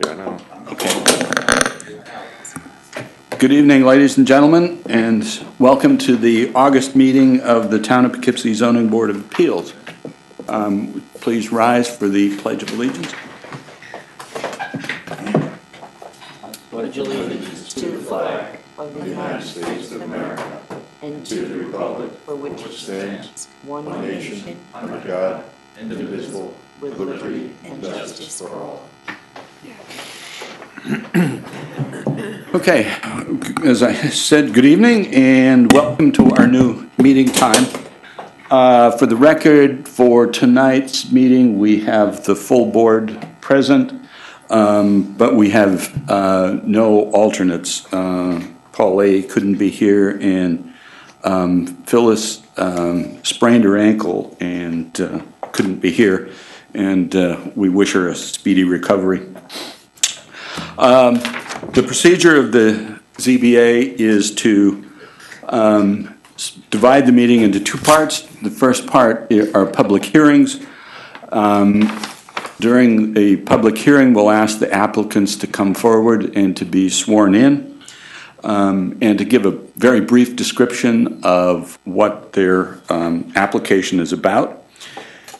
Yeah, no. Good evening, ladies and gentlemen, and welcome to the August meeting of the Town of Poughkeepsie Zoning Board of Appeals. Um, Please rise for the Pledge of Allegiance. pledge allegiance to the flag of the United States of America and to the republic for which it stands, one nation, under God, indivisible, with liberty and justice for all. Okay, as I said, good evening and welcome to our new meeting time. Uh, For the record, for tonight's meeting, we have the full board present, um, but we have uh, no alternates. Uh, Paul A. couldn't be here, and um, Phyllis um, sprained her ankle and uh, couldn't be here, and uh, we wish her a speedy recovery. The procedure of the ZBA is to um, divide the meeting into two parts. The first part are public hearings. Um, During a public hearing, we'll ask the applicants to come forward and to be sworn in, um, and to give a very brief description of what their um, application is about.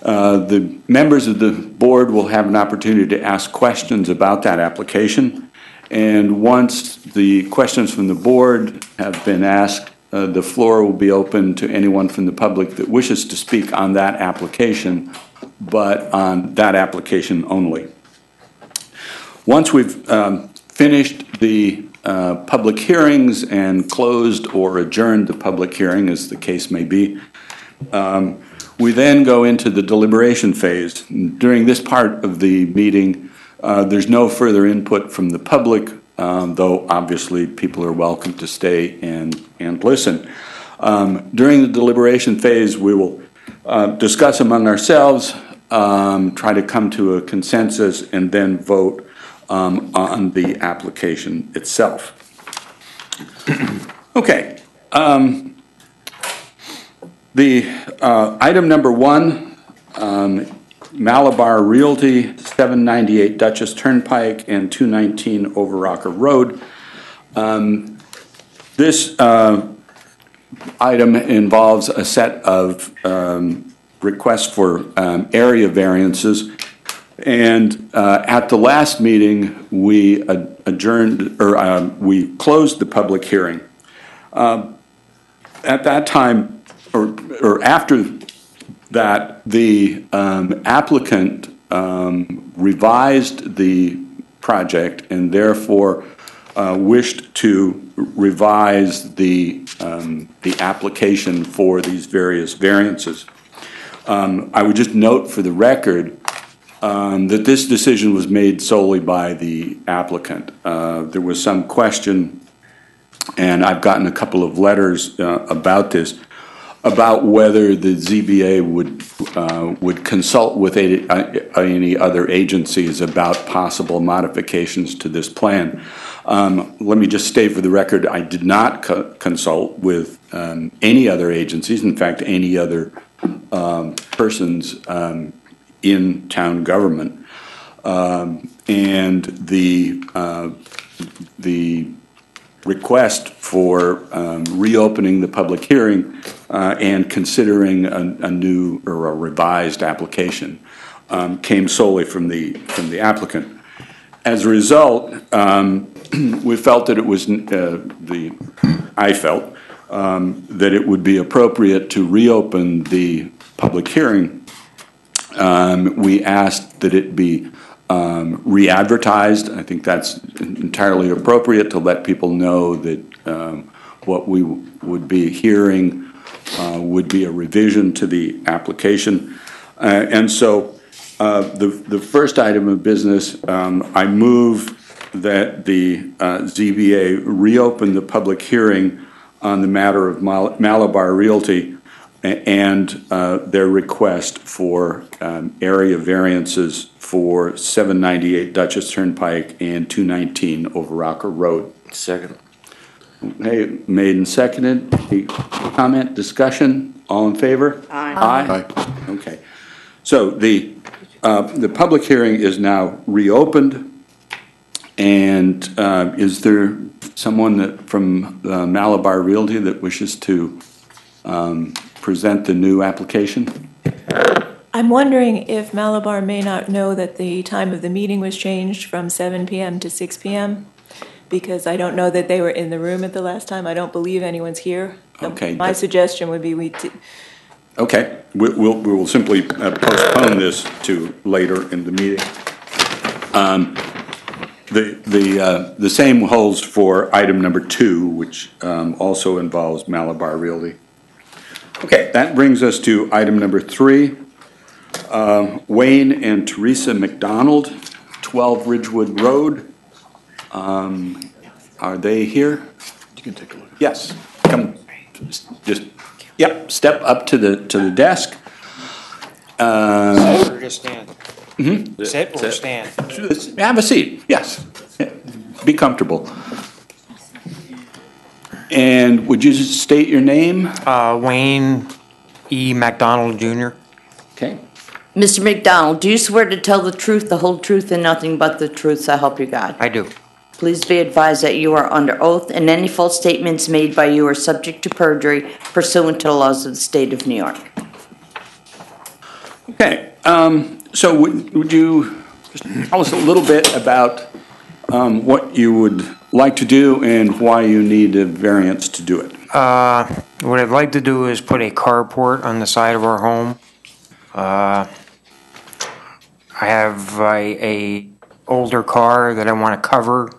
Uh, The members of the board will have an opportunity to ask questions about that application. And once the questions from the board have been asked, uh, the floor will be open to anyone from the public that wishes to speak on that application, but on that application only. Once we've um, finished the uh, public hearings and closed or adjourned the public hearing, as the case may be, um, we then go into the deliberation phase. During this part of the meeting, uh, there's no further input from the public, um, though obviously people are welcome to stay and, and listen. Um, During the deliberation phase, we will uh, discuss among ourselves, um, try to come to a consensus, and then vote um, on the application itself. Okay. um, The uh, item number one, um, Malabar Realty, 798 Dutchess Turnpike and 219 Overocker Road. Um, This uh, item involves a set of um, requests for um, area variances. And uh, at the last meeting, we adjourned, or um, we closed the public hearing. Um, At that time, or, or after that, the um, applicant um, revised the project and therefore uh, wished to revise the, um, the application for these various variances. Um, I would just note for the record um, that this decision was made solely by the applicant. Uh, There was some question, and I've gotten a couple of letters uh, about this, about whether the ZBA would, uh, would consult with a- uh, any other agencies about possible modifications to this plan. Um, Let me just state for the record, I did not co- consult with um, any other agencies, in fact, any other um, persons um, in town government. Um, And the, uh, the request for um, reopening the public hearing uh, and considering a, a new or a revised application um, came solely from the, from the applicant. As a result, um, we felt that it was, uh, the, I felt, um, that it would be appropriate to reopen the public hearing. Um, We asked that it be um, re-advertised. I think that's entirely appropriate to let people know that um, what we would be hearing uh, would be a revision to the application. Uh, And so uh, the, the first item of business, um, I move that the uh, ZBA reopen the public hearing on the matter of Mal- Malabar Realty and uh, their request for um, area variances for 798 Dutchess Turnpike and 219 over Overocker Road. Second. Hey, made and seconded. Any Comment, discussion, all in favor? Aye. Aye. Okay. So the, uh, the public hearing is now reopened, And uh, is there someone that, from uh, Malabar Realty that wishes to um, present the new application? I'm wondering if Malabar may not know that the time of the meeting was changed from 7 PM to 6 PM, because I don't know that they were in the room at the last time. I don't believe anyone's here. Okay. My suggestion would be we, t- Okay, we- we'll, we will simply uh, postpone this to later in the meeting. Um, The, the, uh, the same holds for item number two, which um, also involves Malabar Realty. Okay, that brings us to item number three. Um, Wayne and Teresa McDonald, 12 Ridgewood Road. Um, Are they here? You can take a look. Yes, come, just, yep, step up to the, to the desk. Sit or just stand? Mm-hmm. Sit or Sit. stand? Have a seat, yes. Be comfortable. And would you just state your name? Uh, Wayne E. McDonald Jr. Okay. Mr. McDonald, do you swear to tell the truth, the whole truth, and nothing but the truth, so help you God? I do. Please be advised that you are under oath, and any false statements made by you are subject to perjury pursuant to the laws of the state of New York. Okay, um, so would, would you just tell us a little bit about, um, what you would like to do and why you need a variance to do it? Uh, what I'd like to do is put a carport on the side of our home. Uh, I have a, a older car that I want to cover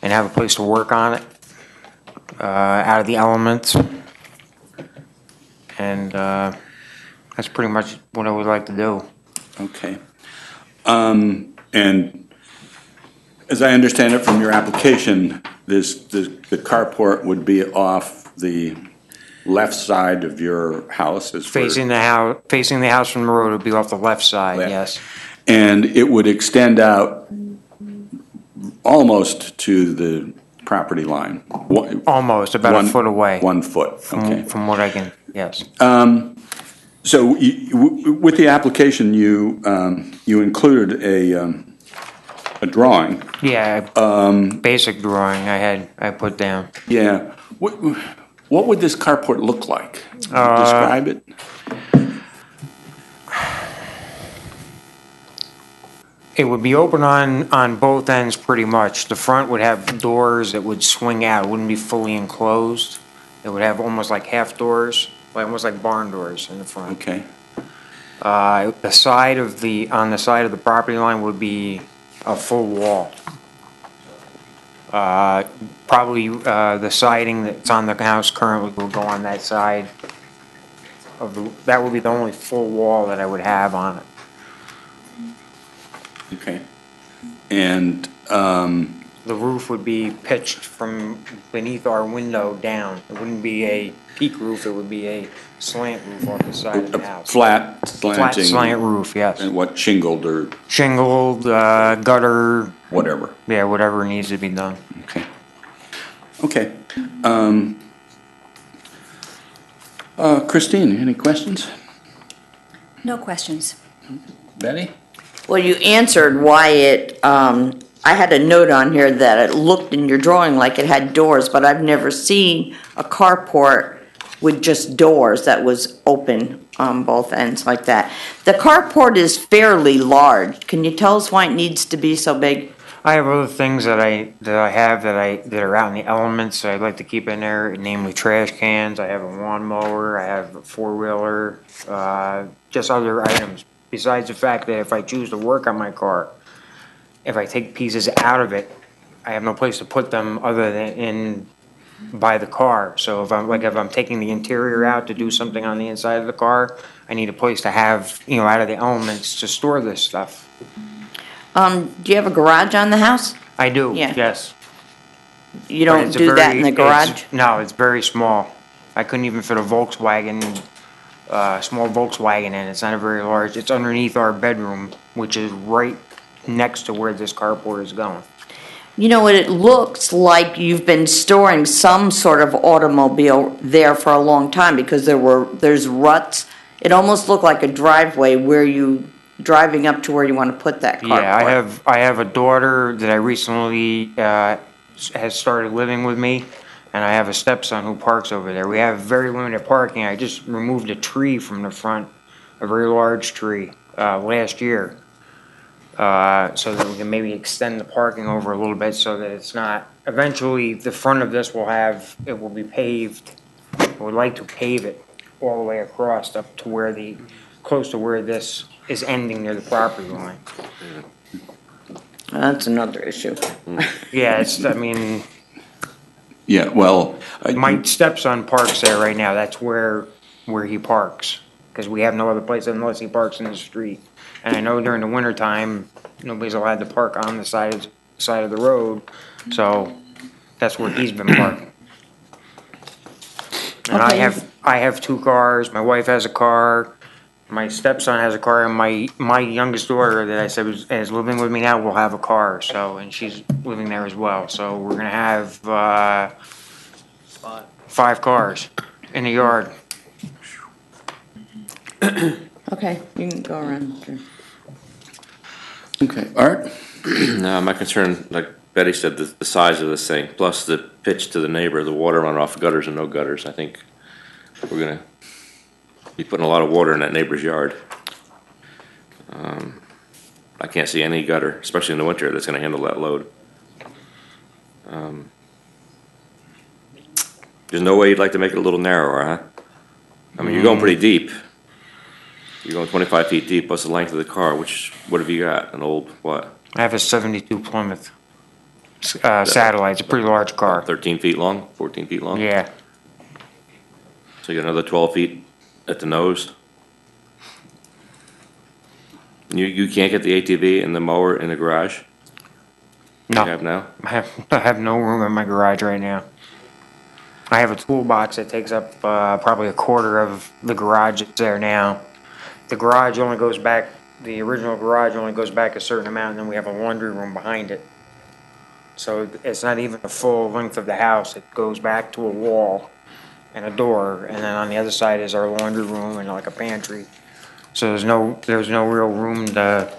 and have a place to work on it, uh, out of the elements. And, uh, that's pretty much what I would like to do. Okay. Um, and as I understand it from your application, this, the, the carport would be off the left side of your house as far- Facing the house, facing the house from the road would be off the left side, Left. yes. And it would extend out almost to the property line. One- Almost, about one- a foot away. One foot, From, okay. from what I can, yes. So you, w- with the application, you, um, you included a, um, a drawing. Yeah, Um, basic drawing I had, I put down. Yeah. What, what would this carport look like? Uh, Describe it. It would be open on, on both ends pretty much. The front would have doors that would swing out, it wouldn't be fully enclosed. It would have almost like half doors, like- almost like barn doors in the front. Okay. Uh, the side of the, on the side of the property line would be a full wall. Uh, probably, uh, the siding that's on the house currently will go on that side of the, that would be the only full wall that I would have on it. Okay. And, um, The roof would be pitched from beneath our window down. It wouldn't be a peak roof, it would be a slant roof off the side of a the house. flat Flat slanting. slant roof, yes. And what shingled or Shingled, uh, gutter, whatever. yeah, whatever needs to be done. Okay. Okay. Um, uh, Christine, any questions? No questions. Betty? Well, you answered why it, um, I had a note on here that it looked in your drawing like it had doors, but I've never seen a carport with just doors that was open on both ends like that. The carport is fairly large. Can you tell us why it needs to be so big? I have other things that I, that I have that I, that are out in the elements that I'd like to keep in there, namely trash cans, I have a lawnmower, I have a four-wheeler, uh, just other items. Besides the fact that if I choose to work on my car, if I take pieces out of it, I have no place to put them other than in, by the car. So if I'm, like, if I'm taking the interior out to do something on the inside of the car, I need a place to have, you know, out of the elements to store this stuff. Um, do you have a garage on the house? I do, Yeah. yes. You But don't it's a do that in very- the garage? it's- No, it's very small. I couldn't even fit a Volkswagen, uh, small Volkswagen in. It's not a very large. It's underneath our bedroom, which is right next to where this carport is going. You know what, it looks like you've been storing some sort of automobile there for a long time because there were, there's ruts. It almost looked like a driveway where you driving up to where you want to put that carport. Yeah, I have, I have a daughter that I recently, uh, has started living with me, and I have a stepson who parks over there. We have very limited parking. I just removed a tree from the front, a very large tree, uh, last year. Uh, so that we can maybe extend the parking over a little bit so that it's not, eventually, the front of this will have, it will be paved. I would like to pave it all the way across up to where the, close to where this is ending near the property line. That's another issue. Yeah, it's, I mean, Yeah, well. I- my stepson parks there right now, that's where, where he parks. Cause we have no other place unless he parks in the street. And I know during the wintertime, nobody's allowed to park on the side, side of the road, so that's where he's been parking. And I Okay. have, I have two cars, my wife has a car, my stepson has a car, and my, my youngest daughter that I said was, is living with me now will have a car, so, and she's living there as well, so we're gonna have, uh, five cars in the yard. Okay, you can go around. Okay, Art? No, my concern, like Betty said, the, the size of this thing, plus the pitch to the neighbor, the water runoff, gutters and no gutters, I think we're gonna be putting a lot of water in that neighbor's yard. Um, I can't see any gutter, especially in the winter, that's gonna handle that load. Um, There's no way you'd like to make it a little narrower, huh? I mean, you're going pretty deep. You're going twenty-five feet deep plus the length of the car, which, what have you got, an old, what? I have a seventy-two Plymouth, uh, satellite, it's a pretty large car. 13 feet long, 14 feet long? Yeah, So you got another 12 feet at the nose? You, you can't get the ATV and the mower in the garage you no, have now? I have, I have no room in my garage right now. I have a toolbox that takes up, uh, probably a quarter of the garage that's there now. The garage only goes back, the original garage only goes back a certain amount, and then we have a laundry room behind it. So it's not even the full length of the house, it goes back to a wall and a door, and then on the other side is our laundry room and like a pantry. So there's no, there's no real room to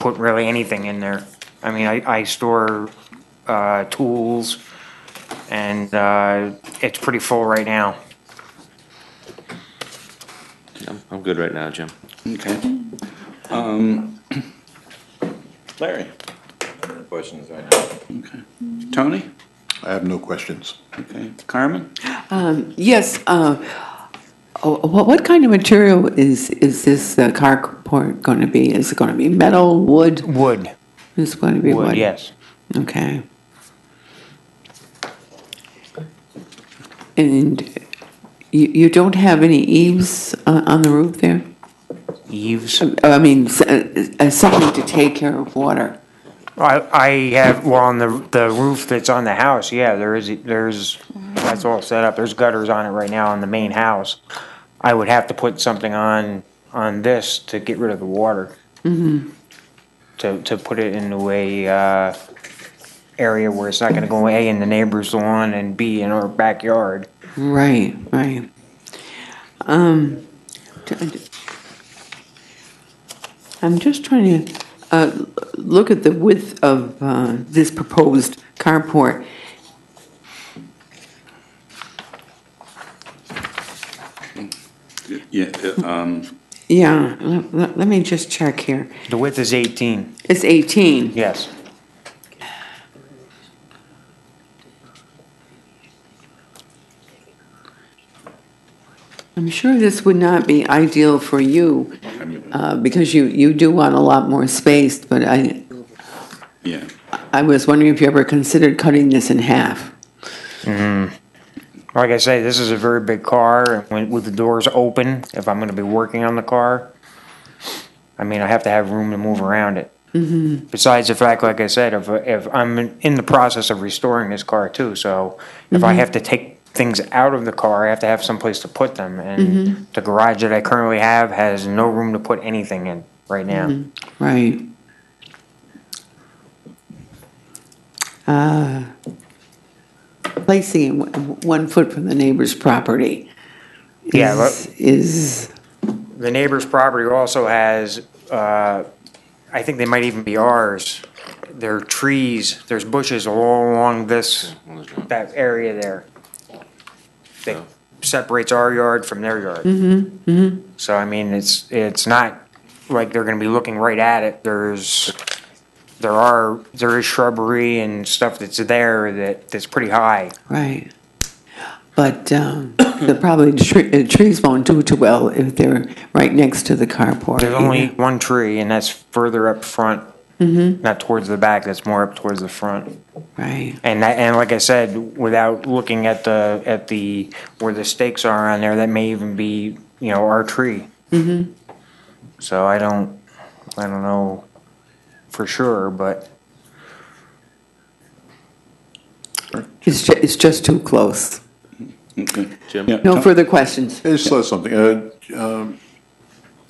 put really anything in there. I mean, I, I store, uh, tools, and, uh, it's pretty full right now. I'm, I'm good right now, Jim. Okay. Larry? Questions I know. Okay. Tony? I have no questions. Okay. Carmen? Yes, uh, oh, what, what kind of material is, is this uh, carport going to be? Is it going to be metal, wood? Wood, It's going to be wood? wood, yes. Okay. And you, you don't have any eaves uh, on the roof there? Eaves. I mean, s- uh, uh, something to take care of water? I, I have, well, on the, the roof that's on the house, yeah, there is, there's, that's all set up. There's gutters on it right now on the main house. I would have to put something on, on this to get rid of the water. To, to put it into a, uh, area where it's not gonna go A in the neighbor's lawn and B in our backyard. Right, right. Um, t- I'm just trying to, uh, look at the width of, uh, this proposed carport. Yeah, uh, um, Yeah, let, let- let me just check here. The width is eighteen, It's 18. yes. I'm sure this would not be ideal for you, uh, because you, you do want a lot more space, but I, yeah. I was wondering if you ever considered cutting this in half. Mm-hmm. Like I say, this is a very big car, when, with the doors open, if I'm gonna be working on the car, I mean, I have to have room to move around it. Mm-hmm. Besides the fact, like I said, if, if I'm in the process of restoring this car too, so if I mm-hmm. have to take things out of the car, I have to have someplace to put them, and the garage that I currently have has no room to put anything in right now. Right. Uh, Placing it one- one foot from the neighbor's property Yeah, is, is, The neighbor's property also has uh, I think they might even be ours. There are trees, there's bushes all along this, that area there. That separates our yard from their yard. Mm-hmm, mm-hmm. So I mean, it's, it's not like they're gonna be looking right at it. There's, there are, there is shrubbery and stuff that's there that, that's pretty high. Right. But um, the probably tre- the trees won't do too well if they're right next to the carport. There's only either. one tree and that's further up front. Not towards the back, that's more up towards the front. Right. And that, and like I said, without looking at the, at the, where the stakes are on there, that may even be, you know, our tree. Mm-hmm. So I don't, I don't know for sure, but It's, ju- it's just too close. Okay. Jim? Yeah, No Tom? further questions. I just saw something. Uh, um,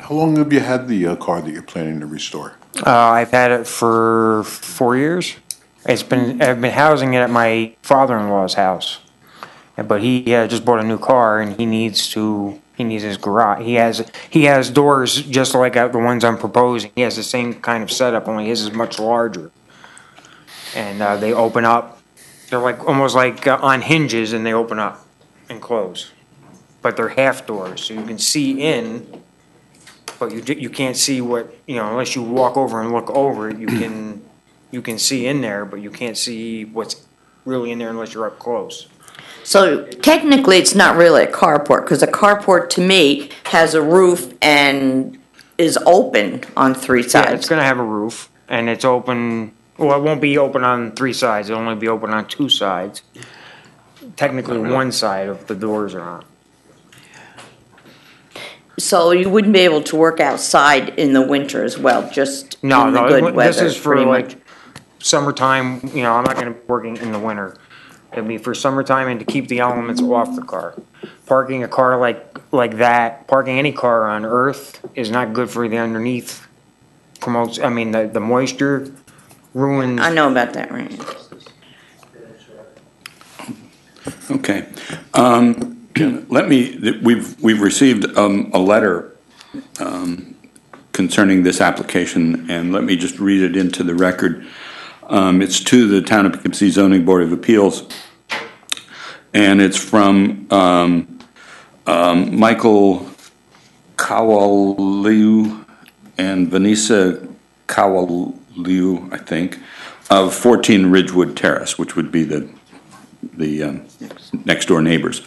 How long have you had the uh, car that you're planning to restore? Uh, I've had it for four years. It's been, I've been housing it at my father-in-law's house. But he uh, just bought a new car and he needs to, he needs his garage. He has, he has doors just like uh, the ones I'm proposing. He has the same kind of setup, only his is much larger. And uh, they open up, they're like, almost like uh, on hinges and they open up and close. But they're half doors, so you can see in, but you, di- you can't see what, you know, unless you walk over and look over it, you can, you can see in there, but you can't see what's really in there unless you're up close. So technically, it's not really a carport, because a carport to me has a roof and is open on three Yeah, it's sides. gonna have a roof, and it's open, well, it won't be open on three sides, it'll only be open on two sides. Technically, one side of the doors are on. So you wouldn't be able to work outside in the winter as well, just in No, the no, good this weather, is for pretty like much. summertime, you know, I'm not gonna be working in the winter. It'd be for summertime and to keep the elements off the car. Parking a car like, like that, parking any car on earth is not good for the underneath. Promotes, I mean, the, the moisture ruins. I know about that, right? Okay. Um, Let me, we've, we've received um, a letter um, concerning this application, and let me just read it into the record. Um, It's to the Town of Poughkeepsie Zoning Board of Appeals, and it's from um, um, Michael Kowaliw and Vanessa Kowaliw, I think, of 14 Ridgewood Terrace, which would be the the um, next-door neighbors.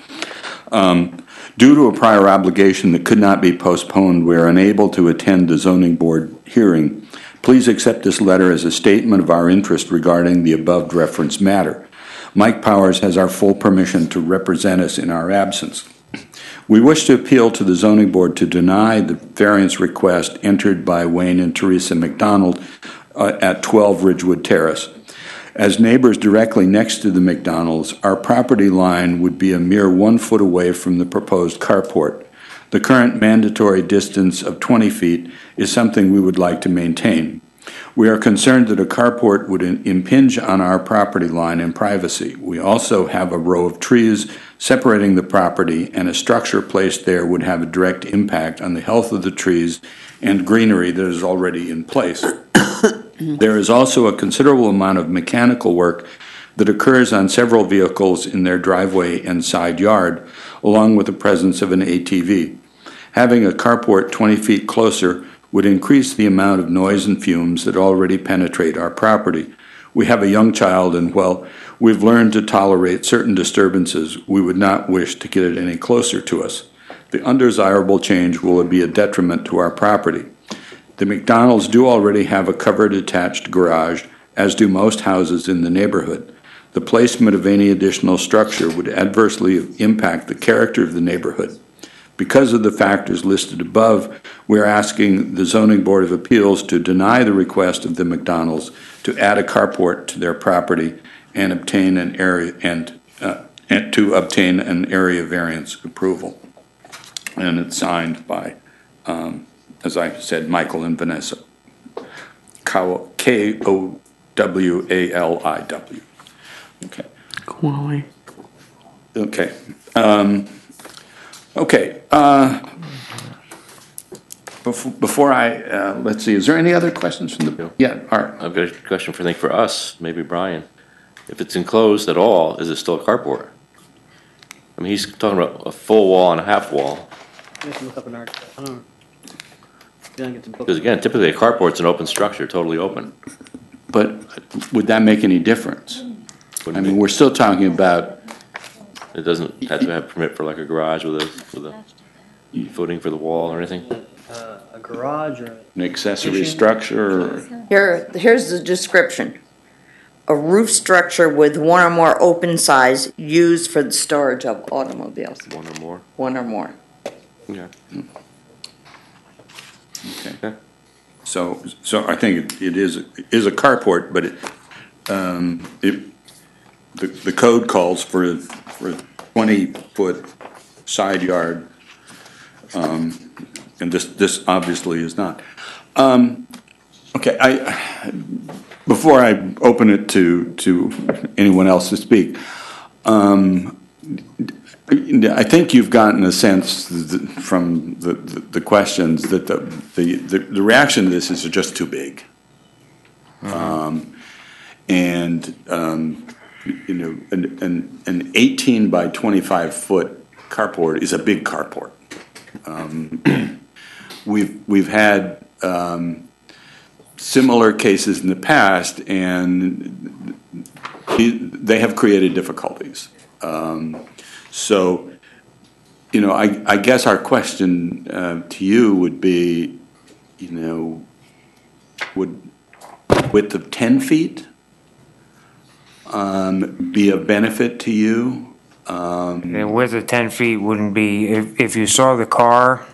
Um, Due to a prior obligation that could not be postponed, we are unable to attend the zoning board hearing. Please accept this letter as a statement of our interest regarding the above referenced matter. Mike Powers has our full permission to represent us in our absence. We wish to appeal to the zoning board to deny the variance request entered by Wayne and Teresa McDonald uh, at 12 Ridgewood Terrace. As neighbors directly next to the McDonald's, our property line would be a mere one foot away from the proposed carport. The current mandatory distance of 20 feet is something we would like to maintain. We are concerned that a carport would in- impinge on our property line and privacy. We also have a row of trees separating the property, and a structure placed there would have a direct impact on the health of the trees and greenery that is already in place. There is also a considerable amount of mechanical work that occurs on several vehicles in their driveway and side yard, along with the presence of an ATV. Having a carport 20 feet closer would increase the amount of noise and fumes that already penetrate our property. We have a young child, and while we've learned to tolerate certain disturbances, we would not wish to get it any closer to us. The undesirable change will be a detriment to our property. The McDonald's do already have a covered attached garage, as do most houses in the neighborhood. The placement of any additional structure would adversely impact the character of the neighborhood. Because of the factors listed above, we are asking the Zoning Board of Appeals to deny the request of the McDonald's to add a carport to their property and obtain an area, and, uh, and to obtain an area variance approval. And it's signed by um, as I said, Michael and Vanessa. Kow- K-O-W-A-L-I-W. Okay, Kwame. okay. Um, Okay, uh, before, before I, uh, let's see, is there any other questions from the, bill? yeah, Art? I've got a question for, I think, for us, maybe Brian. If it's enclosed at all, is it still a carport? I mean, he's talking about a full wall and a half wall. Just look up an art, I don't know. You don't get the book. Because again, typically a carport's an open structure, totally open. But would that make any difference? I Wouldn't mean, be- we're still talking about, It doesn't have to have permit for like a garage with a, with a footing for the wall or anything? Uh, A garage or, an accessory Kitchen. structure, or, Here, here's the description. A roof structure with one or more open sides used for the storage of automobiles, One or more? one or more. Yeah. Okay. So, so I think it- it is, it is a carport, but it, um, it, the, the code calls for, for twenty-foot side yard. Um, and this, this obviously is not. Um, okay, I, before I open it to, to anyone else to speak, um, I think you've gotten a sense from the, the the questions that the, the, the the reaction to this is just too big. Um, And, um, you know, an, an, an eighteen by twenty-five foot carport is a big carport. Um, We've, we've had, um, similar cases in the past, and they have created difficulties. Um, So, you know, I, I guess our question uh, to you would be, you know, would width of 10 feet um, be of benefit to you? Um, width of ten feet wouldn't be, if, if you saw the car,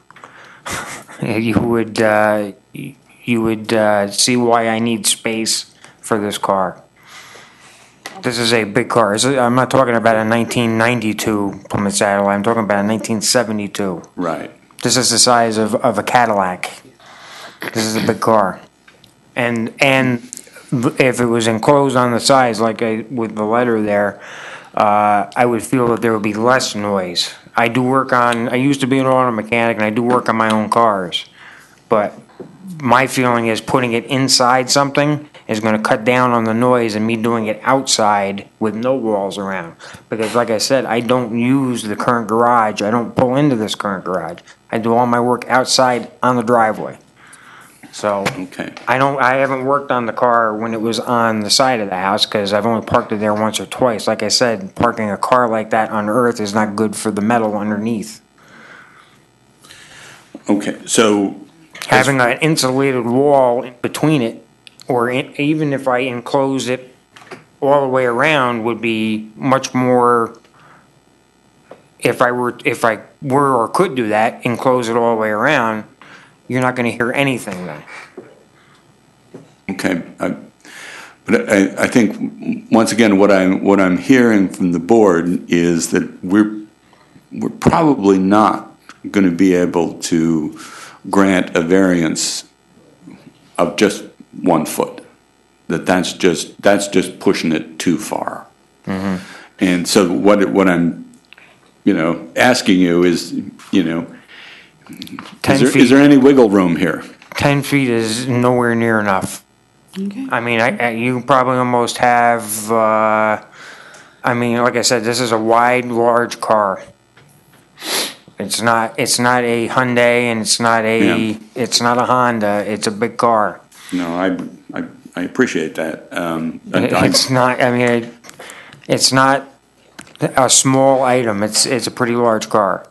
you would, uh, you would, uh, see why I need space for this car. This is a big car. This is- I'm not talking about a nineteen ninety-two Plymouth Satellite, I'm talking about a nineteen seventy-two. Right. This is the size of, of a Cadillac. This is a big car. And, and if it was enclosed on the sides, like I, with the letter there, uh, I would feel that there would be less noise. I do work on, I used to be an auto mechanic and I do work on my own cars. But my feeling is putting it inside something is gonna cut down on the noise and me doing it outside with no walls around. Because like I said, I don't use the current garage, I don't pull into this current garage. I do all my work outside on the driveway. So, Okay. I don't, I haven't worked on the car when it was on the side of the house, cause I've only parked it there once or twice. Like I said, parking a car like that on earth is not good for the metal underneath. Okay, so, having an insulated wall in between it, or in- even if I enclose it all the way around, would be much more, if I were, if I were or could do that, enclose it all the way around, you're not gonna hear anything then. okay. I- But I, I think, once again, what I'm, what I'm hearing from the board is that we're, we're probably not going to be able to grant a variance of just one foot. That that's just, that's just pushing it too far. And so what, it- what I'm, you know, asking you is, you know, is there, is there any wiggle room here? ten feet is nowhere near enough. Okay. I mean, I, I, you probably almost have, uh, I mean, like I said, this is a wide, large car. It's not, it's not a Hyundai and it's not a, Yeah. it's not a Honda, it's a big car. No, I, I, I appreciate that. Um, I- I- It's not, I mean, it, it's not a small item, it's, it's a pretty large car.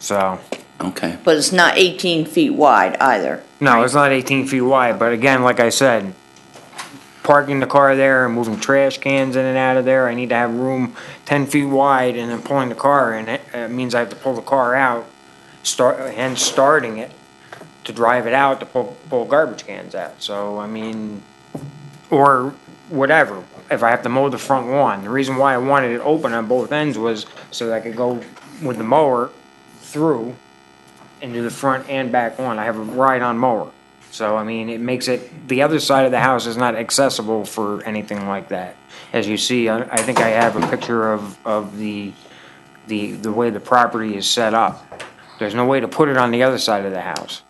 So, Okay, But it's not 18 feet wide either. no, it's not eighteen feet wide, but again, like I said, parking the car there and moving trash cans in and out of there, I need to have room ten feet wide and then pulling the car in, it, it means I have to pull the car out, start, and starting it to drive it out to pull, pull garbage cans out, so, I mean, or whatever, if I have to mow the front lawn. The reason why I wanted it open on both ends was so that I could go with the mower through into the front and back lawn. I have a ride-on mower. So, I mean, it makes it, the other side of the house is not accessible for anything like that. As you see, I, I think I have a picture of, of the, the, the way the property is set up. There's no way to put it on the other side of the house.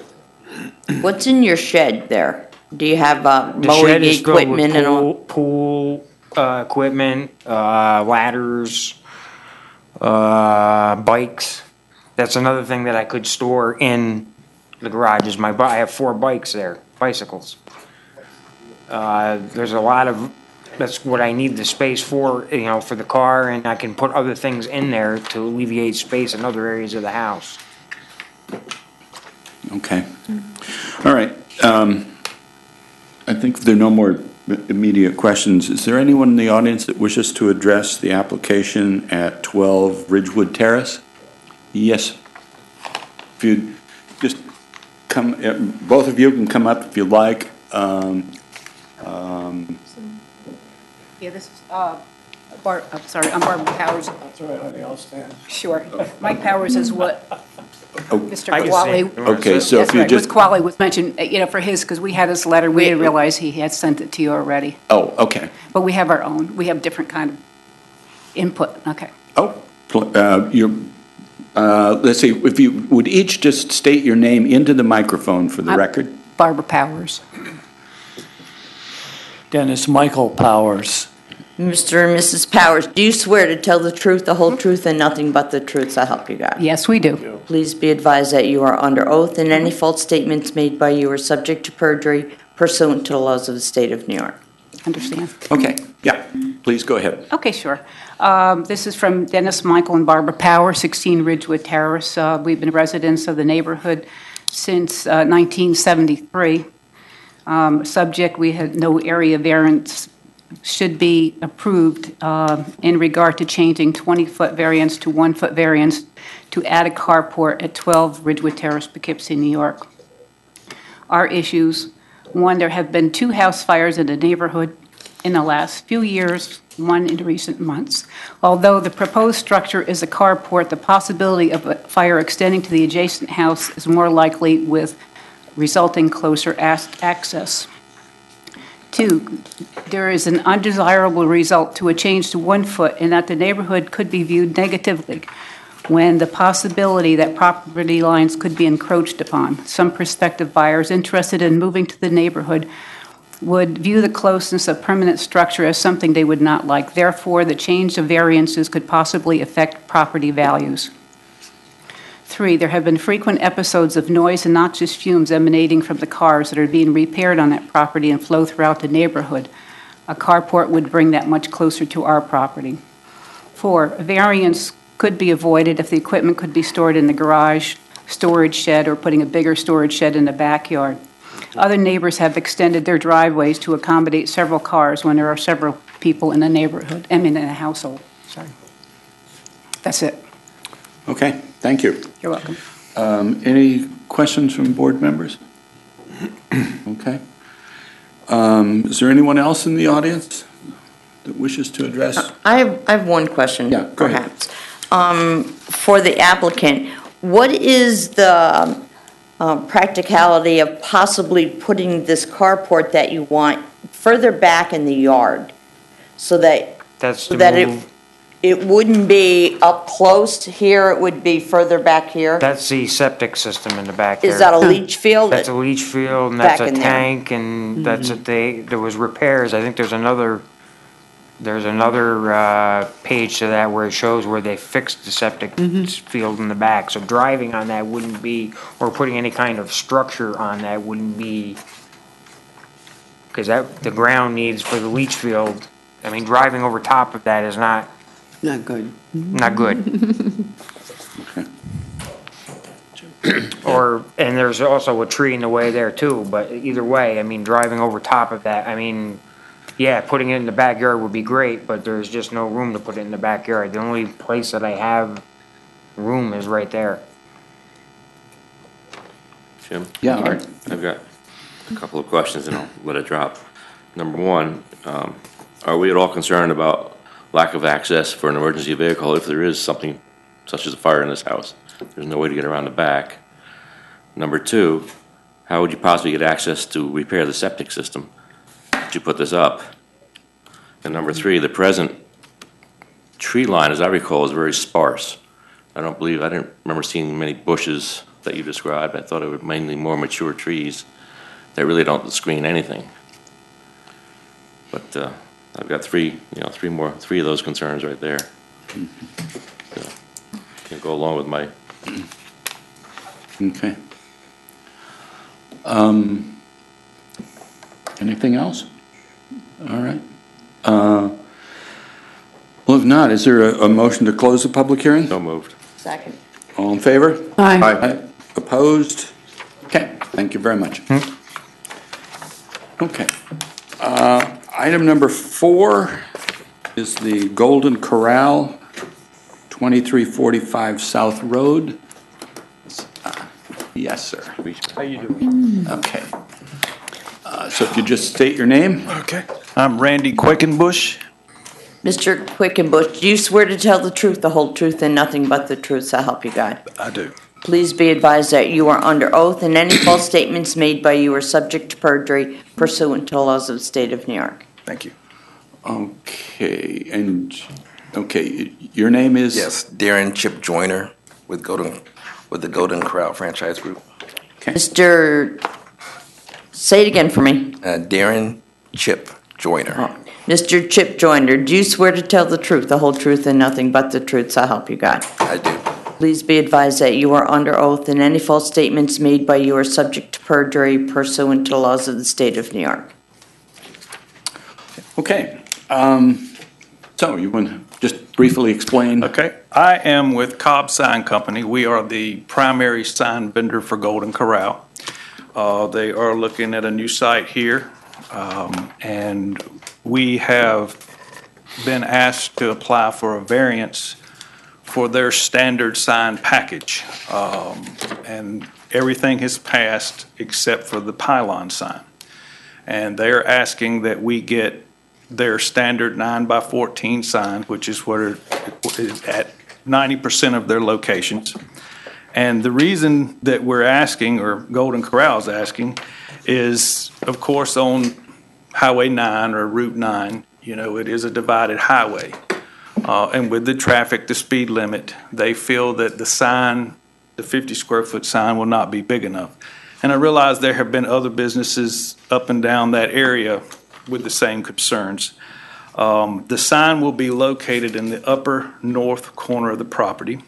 What's in your shed there? Do you have uh, The shed mowing is filled with equipment and all? pool, pool, uh, equipment, uh, ladders, uh, bikes. That's another thing that I could store in the garage is my, bi- I have four bikes there, bicycles. Uh, there's a lot of, that's what I need the space for, you know, for the car, and I can put other things in there to alleviate space in other areas of the house. Okay. All right. um, I think there are no more immediate questions, is there anyone in the audience that wishes to address the application at 12 Ridgewood Terrace? Yes. If you just come, uh, both of you can come up if you like. Um, um, Yeah, this is, uh, Bar, I'm sorry, I'm Barbara Powers. That's all right, honey, I'll stand. Sure. Mike Powers is what oh, Mr. I can Qualley. Okay, so if That's you right, just, what Qualley was mentioned, uh, you know, for his, because we had his letter, we didn't realize he had sent it to you already. oh, okay. But we have our own, we have different kind of input, okay. Oh, pl- uh, you, uh, let's see, if you would each just state your name into the microphone for the I'm- record? Barbara Powers. Dennis Michael Powers. Mr. and Mrs. Powers, do you swear to tell the truth, the whole truth, and nothing but the truth to help you God? Yes, we do. Please be advised that you are under oath, and any false statements made by you are subject to perjury pursuant to the laws of the state of New York. Understand? Okay, yeah, please go ahead. Okay, sure. Um, This is from Dennis Michael and Barbara Power, 16 Ridgewood Terrace. Uh, We've been residents of the neighborhood since uh, 1973. Um, Subject, we had no area variance should be approved uh, in regard to changing 20-foot variance to one-foot variance to add a carport at 12 Ridgewood Terrace, Poughkeepsie, New York. Our issues, one, there have been two house fires in the neighborhood in the last few years, one in recent months. Although the proposed structure is a carport, the possibility of a fire extending to the adjacent house is more likely with resulting closer access. Two, there is an undesirable result to a change to one foot in that the neighborhood could be viewed negatively when the possibility that property lines could be encroached upon. Some prospective buyers interested in moving to the neighborhood would view the closeness of permanent structure as something they would not like. Therefore, the change of variances could possibly affect property values. Three, there have been frequent episodes of noise and noxious fumes emanating from the cars that are being repaired on that property and flow throughout the neighborhood. A carport would bring that much closer to our property. Four, variance could be avoided if the equipment could be stored in the garage, storage shed, or putting a bigger storage shed in the backyard. Other neighbors have extended their driveways to accommodate several cars when there are several people in a neighborhood, I mean, in a household, sorry. That's it. Okay, thank you. You're welcome. Um, Any questions from board members? Okay. Um, Is there anyone else in the audience that wishes to address? I have, I have one question. Yeah, go ahead. Perhaps. Um, For the applicant, what is the um, practicality of possibly putting this carport that you want further back in the yard? So that, That's so that it, move, it wouldn't be up close here, it would be further back here? that's the septic system in the back there. Is that a leach hmm. field? That's a leach field, and that's Back a in there. tank, and that's a, hmm. they, there was repairs, I think there's another, there's another, uh, page to that where it shows where they fixed the septic mm-hmm. field in the back, so driving on that wouldn't be, or putting any kind of structure on that wouldn't be, because that, the ground needs for the leach field, I mean, driving over top of that is not, Not good. not good. Or, and there's also a tree in the way there too, but either way, I mean, driving over top of that, I mean, yeah, putting it in the backyard would be great, but there's just no room to put it in the backyard. The only place that I have room is right there. Jim? Yeah, Art? I've got a couple of questions and I'll let it drop. Number one, um, are we at all concerned about lack of access for an emergency vehicle if there is something such as a fire in this house? There's no way to get around the back. Number two, how would you possibly get access to repair the septic system? Did you put this up? And number three, the present tree line, as I recall, is very sparse. I don't believe, I didn't remember seeing many bushes that you described. I thought it were mainly more mature trees that really don't screen anything. But uh, I've got three, you know, three more, three of those concerns right there. So, Can go along with my, Okay. Um, Anything else? All right. Uh, Well, if not, is there a, a motion to close the public hearing? so moved. Second. All in favor? Aye. Aye. Opposed? Okay, thank you very much. Okay. Uh, Item number four is the Golden Corral, 2345 South Road. Uh, Yes, sir. How you doing? Okay. Uh, So if you just state your name? Okay. I'm Randy Quickenbush. Mr. Quickenbush, do you swear to tell the truth, the whole truth, and nothing but the truth, so help you God? I do. Please be advised that you are under oath, and any false statements made by you are subject to perjury pursuant to the laws of the state of New York. Thank you. Okay, and, okay, your name is? Yes, Darren Chip Joyner with Golden, with the Golden Corral Franchise Group. Mr., say it again for me. Uh, Darren Chip Joyner. Mr. Chip Joyner, do you swear to tell the truth, the whole truth, and nothing but the truth, so help you God? I do. Please be advised that you are under oath, and any false statements made by you are subject to perjury pursuant to the laws of the state of New York. Okay, um, so you want to just briefly explain? Okay. I am with Cobb Sign Company. We are the primary sign vendor for Golden Corral. Uh, They are looking at a new site here, um, and we have been asked to apply for a variance for their standard sign package. Um, And everything has passed except for the pylon sign. And they're asking that we get their standard nine by fourteen sign, which is what at ninety percent of their locations. And the reason that we're asking, or Golden Corral's asking, is, of course, on Highway nine or Route nine, you know, it is a divided highway. Uh, and with the traffic, the speed limit, they feel that the sign, the fifty square foot sign will not be big enough. And I realize there have been other businesses up and down that area with the same concerns. Um, The sign will be located in the upper north corner of the property.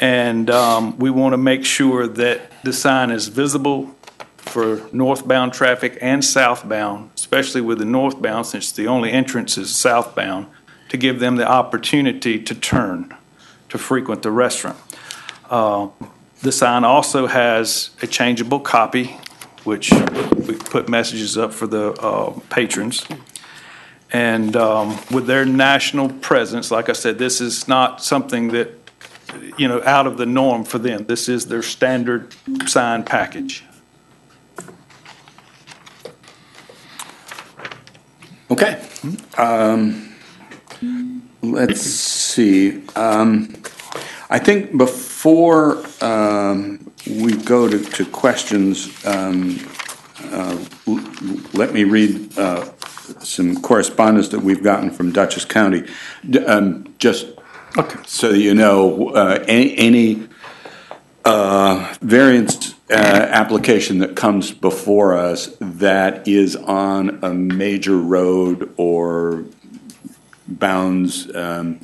And um, we want to make sure that the sign is visible for northbound traffic and southbound, especially with the northbound, since the only entrance is southbound, to give them the opportunity to turn, to frequent the restaurant. Uh, The sign also has a changeable copy, which we put messages up for the uh, patrons. And um, with their national presence, like I said, this is not something that, you know, out of the norm for them. This is their standard sign package. Okay. Um, Let's see. Um, I think before um, we go to to questions, um, uh, l- let me read uh, some correspondence that we've gotten from Dutchess County. D- um, Just so that you know, uh, any any, uh, variance uh, application that comes before us that is on a major road or bounds, um,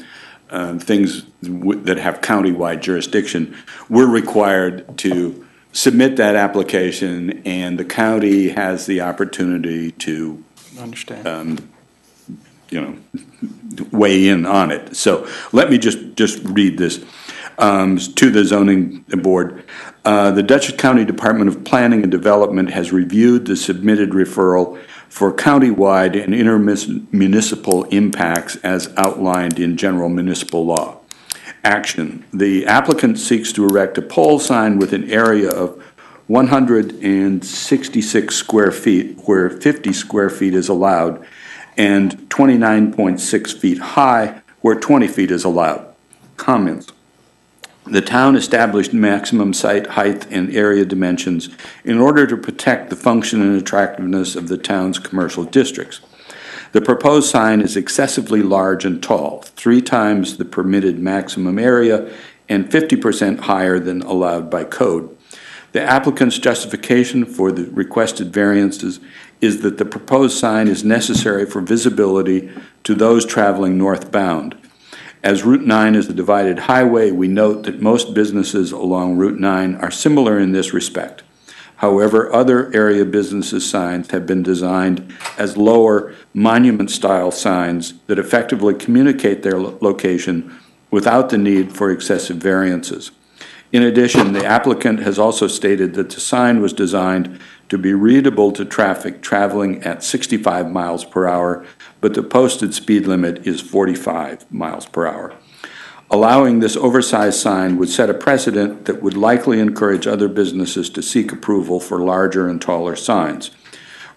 um, things w- that have countywide jurisdiction, we're required to submit that application, and the county has the opportunity to Understand? you know, weigh in on it. So let me just, just read this um, to the zoning board. Uh, The Dutchess County Department of Planning and Development has reviewed the submitted referral for countywide and intermunicipal impacts as outlined in general municipal law. Action, the applicant seeks to erect a pole sign with an area of 166 square feet, where 50 square feet is allowed, and 29.6 feet high, where 20 feet is allowed. Comments. The town established maximum site height and area dimensions in order to protect the function and attractiveness of the town's commercial districts. The proposed sign is excessively large and tall, three times the permitted maximum area and 50% higher than allowed by code. The applicant's justification for the requested variances is that the proposed sign is necessary for visibility to those traveling northbound. As Route 9 is a divided highway, we note that most businesses along Route 9 are similar in this respect. However, other area businesses' signs have been designed as lower monument-style signs that effectively communicate their lo- location without the need for excessive variances. In addition, the applicant has also stated that the sign was designed to be readable to traffic traveling at 65 miles per hour, but the posted speed limit is 45 miles per hour. Allowing this oversized sign would set a precedent that would likely encourage other businesses to seek approval for larger and taller signs.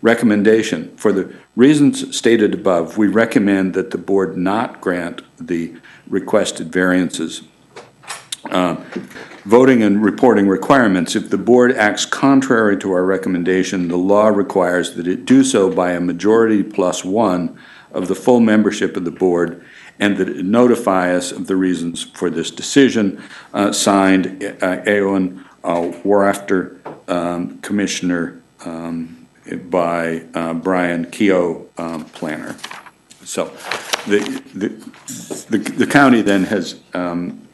Recommendation, for the reasons stated above, we recommend that the board not grant the requested variances. Uh, Voting and reporting requirements, if the board acts contrary to our recommendation, the law requires that it do so by a majority plus one of the full membership of the board, and that it notify us of the reasons for this decision. Uh, Signed, uh, Eoin uh, Wrafter, um, Commissioner, um, by uh, Brian Keogh, um, planner. So the, the, the the county then has um,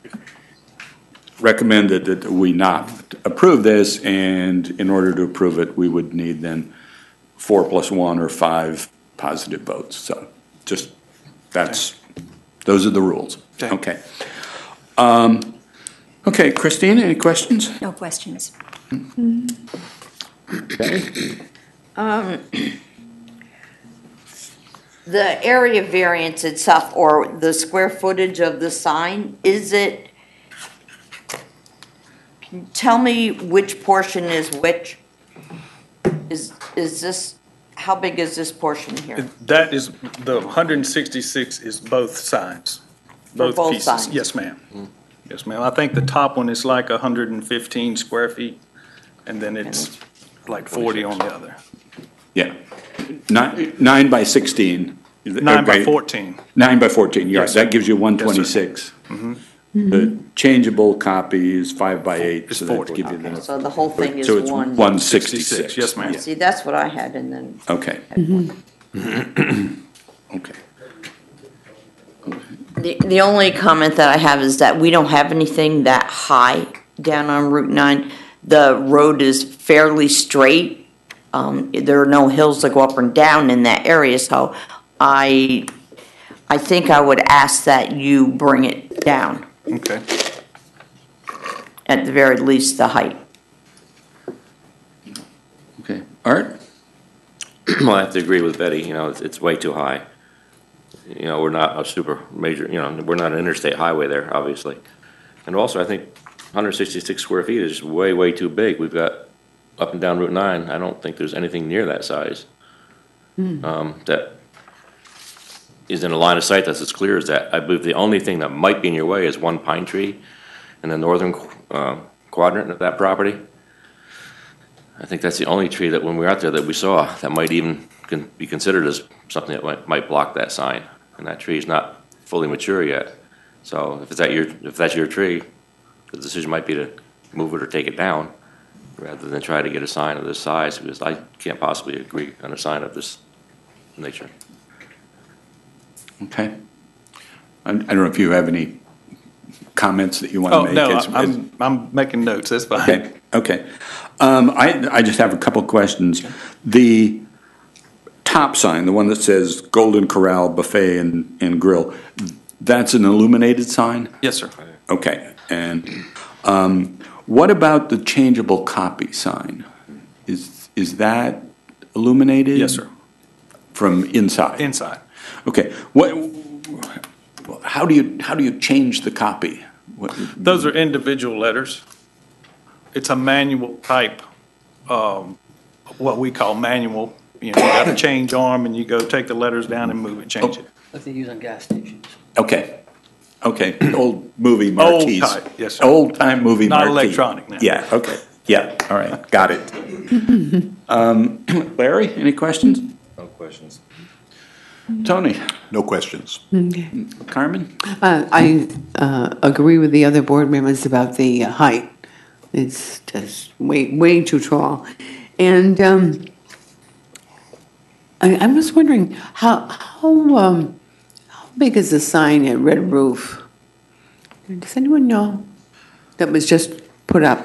recommended that we not approve this, and in order to approve it, we would need then four plus one or five positive votes. So just, that's, those are the rules. Okay. Um, Okay, Christine, any questions? No questions. Okay. Um, The area variance itself, or the square footage of the sign, is it, tell me which portion is which? Is, is this, how big is this portion here? That is, the 166 is both signs. For both pieces. signs? Yes, ma'am. Yes, ma'am. I think the top one is like 115 square feet, and then it's like 40 on the other. Yeah. Nine, nine by 16. Nine by Okay. 14. Nine by 14, yeah, Yes, that gives you Yes, sir. 126. Mm-hmm. The changeable copy is five by eight, It's so that 40. give you the. So the whole thing is So it's one. 166. Yes, ma'am. See, that's what I had, and then. Okay. Okay. The, the only comment that I have is that we don't have anything that high down on Route 9. The road is fairly straight. Um, there are no hills that go up and down in that area, so I, I think I would ask that you bring it down, Okay. at the very least, the height. Okay. Art? Well, I have to agree with Betty, you know, it's, it's way too high. You know, we're not a super major, you know, we're not an interstate highway there, obviously. And also, I think 166 square feet is way, way too big. We've got up and down Route 9, I don't think there's anything near that size. Um, that is in a line of sight that's as clear as that. I believe the only thing that might be in your way is one pine tree in the northern, uh, quadrant of that property. I think that's the only tree that when we were out there that we saw that might even can be considered as something that might, might block that sign. And that tree is not fully mature yet. So if it's that your, if that's your tree, the decision might be to move it or take it down rather than try to get a sign of this size because I can't possibly agree on a sign of this nature. Okay. I I don't know if you have any comments that you want Oh, to make. no, It's- I'm, I'm making notes, that's fine. Okay, okay. Um, I, I just have a couple questions. The top sign, the one that says Golden Corral Buffet and, and Grill, that's an illuminated sign? Yes, sir. Okay, and, um, what about the changeable copy sign? Is, is that illuminated? Yes, sir. From inside? Inside. Okay, what, how do you, how do you change the copy? What- Those are individual letters. It's a manual type, um, what we call manual. You know, you got a change arm and you go take the letters down and move it, change it. Like they use on gas stations. Okay, okay, old movie Old marquees. type, yes, sir. Old time movie Not marquee. electronic now. Yeah, okay, yeah, all right, got it. Um, Larry, any questions? No questions. Tony? No questions. Okay. Carmen? Uh, I uh, agree with the other board members about the uh, height. It's just way, way too tall. And um, I, I was wondering, how, how, um, how big is the sign at Red Roof? Does anyone know? That was just put up.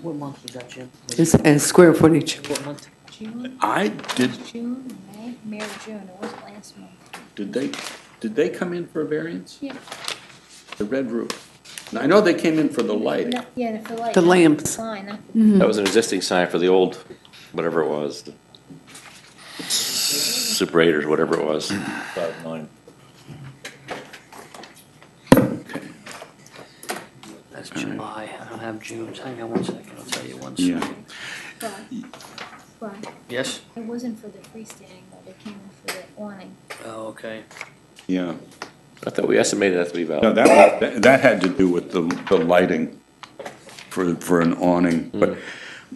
What month was that, Jim? It's a square footage. What month? June, I did, June, May, May or June, it wasn't last month. did they, did they come in for a variance? Yeah. The red roof? Now, I know they came in for the lighting. No, Yeah, for like. The not lamps. Sign, not the mm-hmm. That was an existing sign for the old, whatever it was. the Super 8 or whatever it was. Five nine. That's July, I don't have June, hang on one second, I'll tell you one Yeah. second. But, but Yes? it wasn't for the freestanding, though, they came in for the awning. Oh, okay. Yeah. I thought we estimated that to be No, valid. that, that- that had to do with the, the lighting for, for an awning. But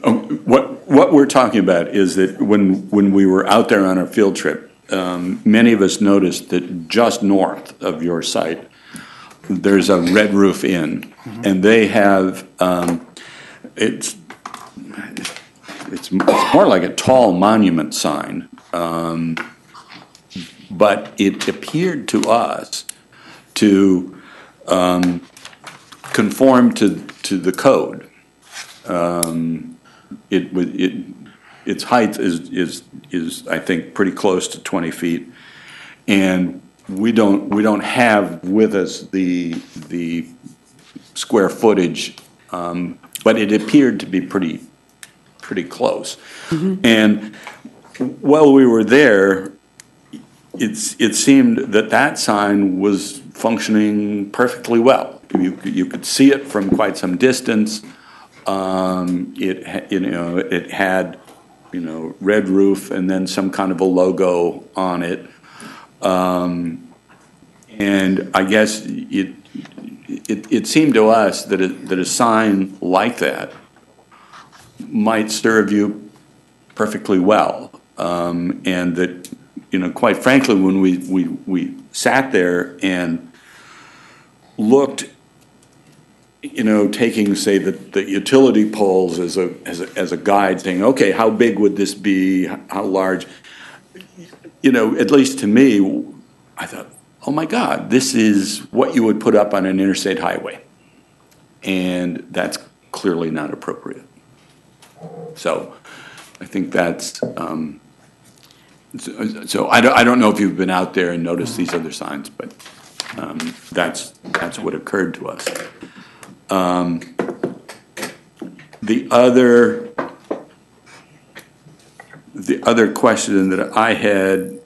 um, what, what we're talking about is that when, when we were out there on our field trip, um, many of us noticed that just north of your site, there's a Red Roof Inn, and they have, um, it's, it's it's more like a tall monument sign. um, But it appeared to us to um, conform to, to the code. Um, It, it, its height is, is, is, I think, pretty close to 20 feet. And we don't, we don't have with us the, the square footage, um, but it appeared to be pretty, pretty close. And while we were there, it's, it seemed that that sign was functioning perfectly well. You, you could see it from quite some distance. Um, it, you know, it had, you know, red roof and then some kind of a logo on it. Um, and I guess it, it, it seemed to us that a, that a sign like that might serve you perfectly well. Um, and that, you know, quite frankly, when we, we, we sat there and looked, you know, taking, say, the, the utility poles as a, as a, as a guide, saying, okay, how big would this be? How large? You know, at least to me, I thought, oh my God, this is what you would put up on an interstate highway. And that's clearly not appropriate. So I think that's, um, so so I don't, I don't know if you've been out there and noticed these other signs, but um, that's, that's what occurred to us. Um, The other, the other question that I had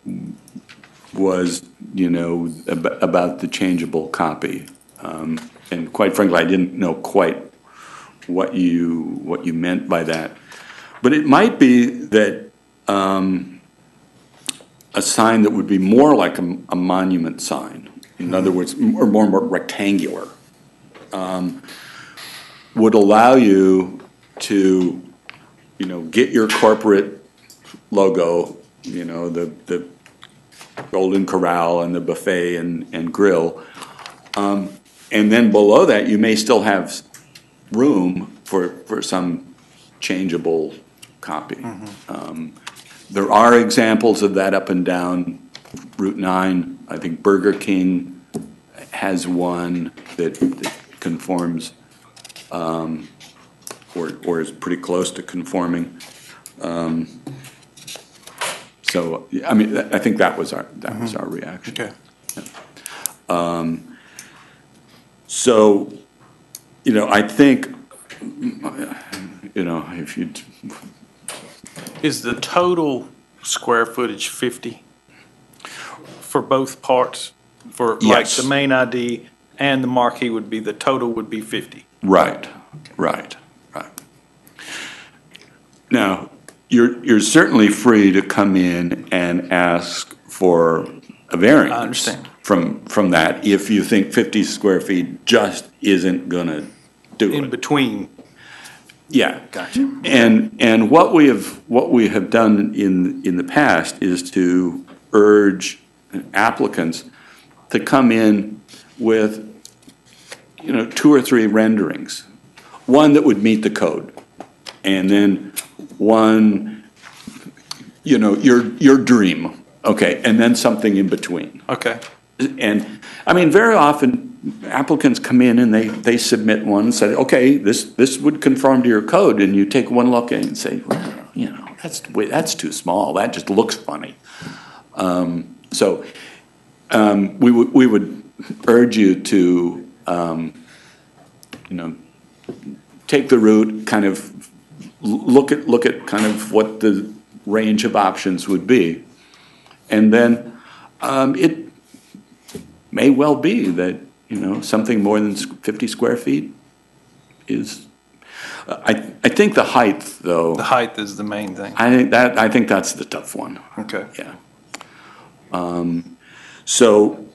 was, you know, ab- about the changeable copy. Um, And quite frankly, I didn't know quite what you, what you meant by that. But it might be that um, a sign that would be more like a a monument sign, in other words, or more more rectangular, um, would allow you to, you know, get your corporate logo, you know, the, the Golden Corral and the buffet and, and grill. Um, And then below that, you may still have room for, for some changeable copy. Um, There are examples of that up and down Route 9. I think Burger King has one that that conforms, um, or, or is pretty close to conforming. Um, So, I mean, I think that was our, that was our reaction. Okay. Um, So, you know, I think, you know, if you, Is the total square footage 50 for both parts? For like Yes. the main ID and the marquee would be, the total would be 50? right, right, right. Now, you're, you're certainly free to come in and ask for a variance. I understand. From, from that, if you think 50 square feet just isn't gonna do it. In between? Yeah. Gotcha. And, and what we have, what we have done in, in the past is to urge applicants to come in with you know, two or three renderings. One that would meet the code, and then one, you know, your, your dream, okay, and then something in between. Okay. And, I mean, very often applicants come in and they, they submit one and say, okay, this, this would conform to your code, and you take one look at it and say, well, you know, that's, that's too small, that just looks funny. Um, so, um, we would, we would urge you to, um, you know, take the route, kind of look at, look at kind of what the range of options would be. And then, um, it may well be that, you know, something more than fifty square feet is, I, I think the height, though, The height is the main thing. I think that, I think that's the tough one. Okay. Yeah. Um, So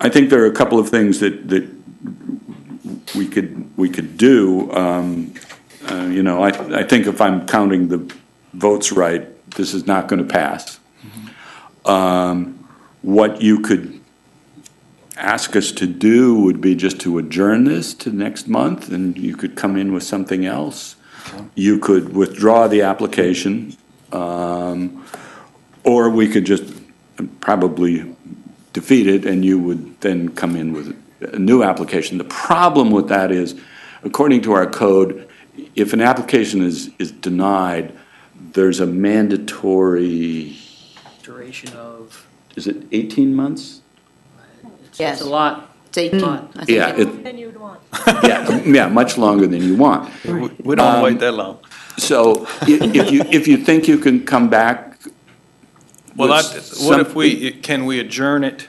I think there are a couple of things that, that we could, we could do. Um, uh, You know, I, I think if I'm counting the votes right, this is not going to pass. Um, What you could ask us to do would be just to adjourn this to next month, and you could come in with something else. You could withdraw the application, um, or we could just probably defeat it, and you would then come in with a new application. The problem with that is, according to our code, if an application is, is denied, there's a mandatory, Duration of, is it 18 months? it's a lot. It's eight months. I think Yeah, it- it, Then you'd want. yeah, yeah, much longer than you want. We we don't Um, wait that long. So i- if you, if you think you can come back Well, I, with what if we, can we adjourn it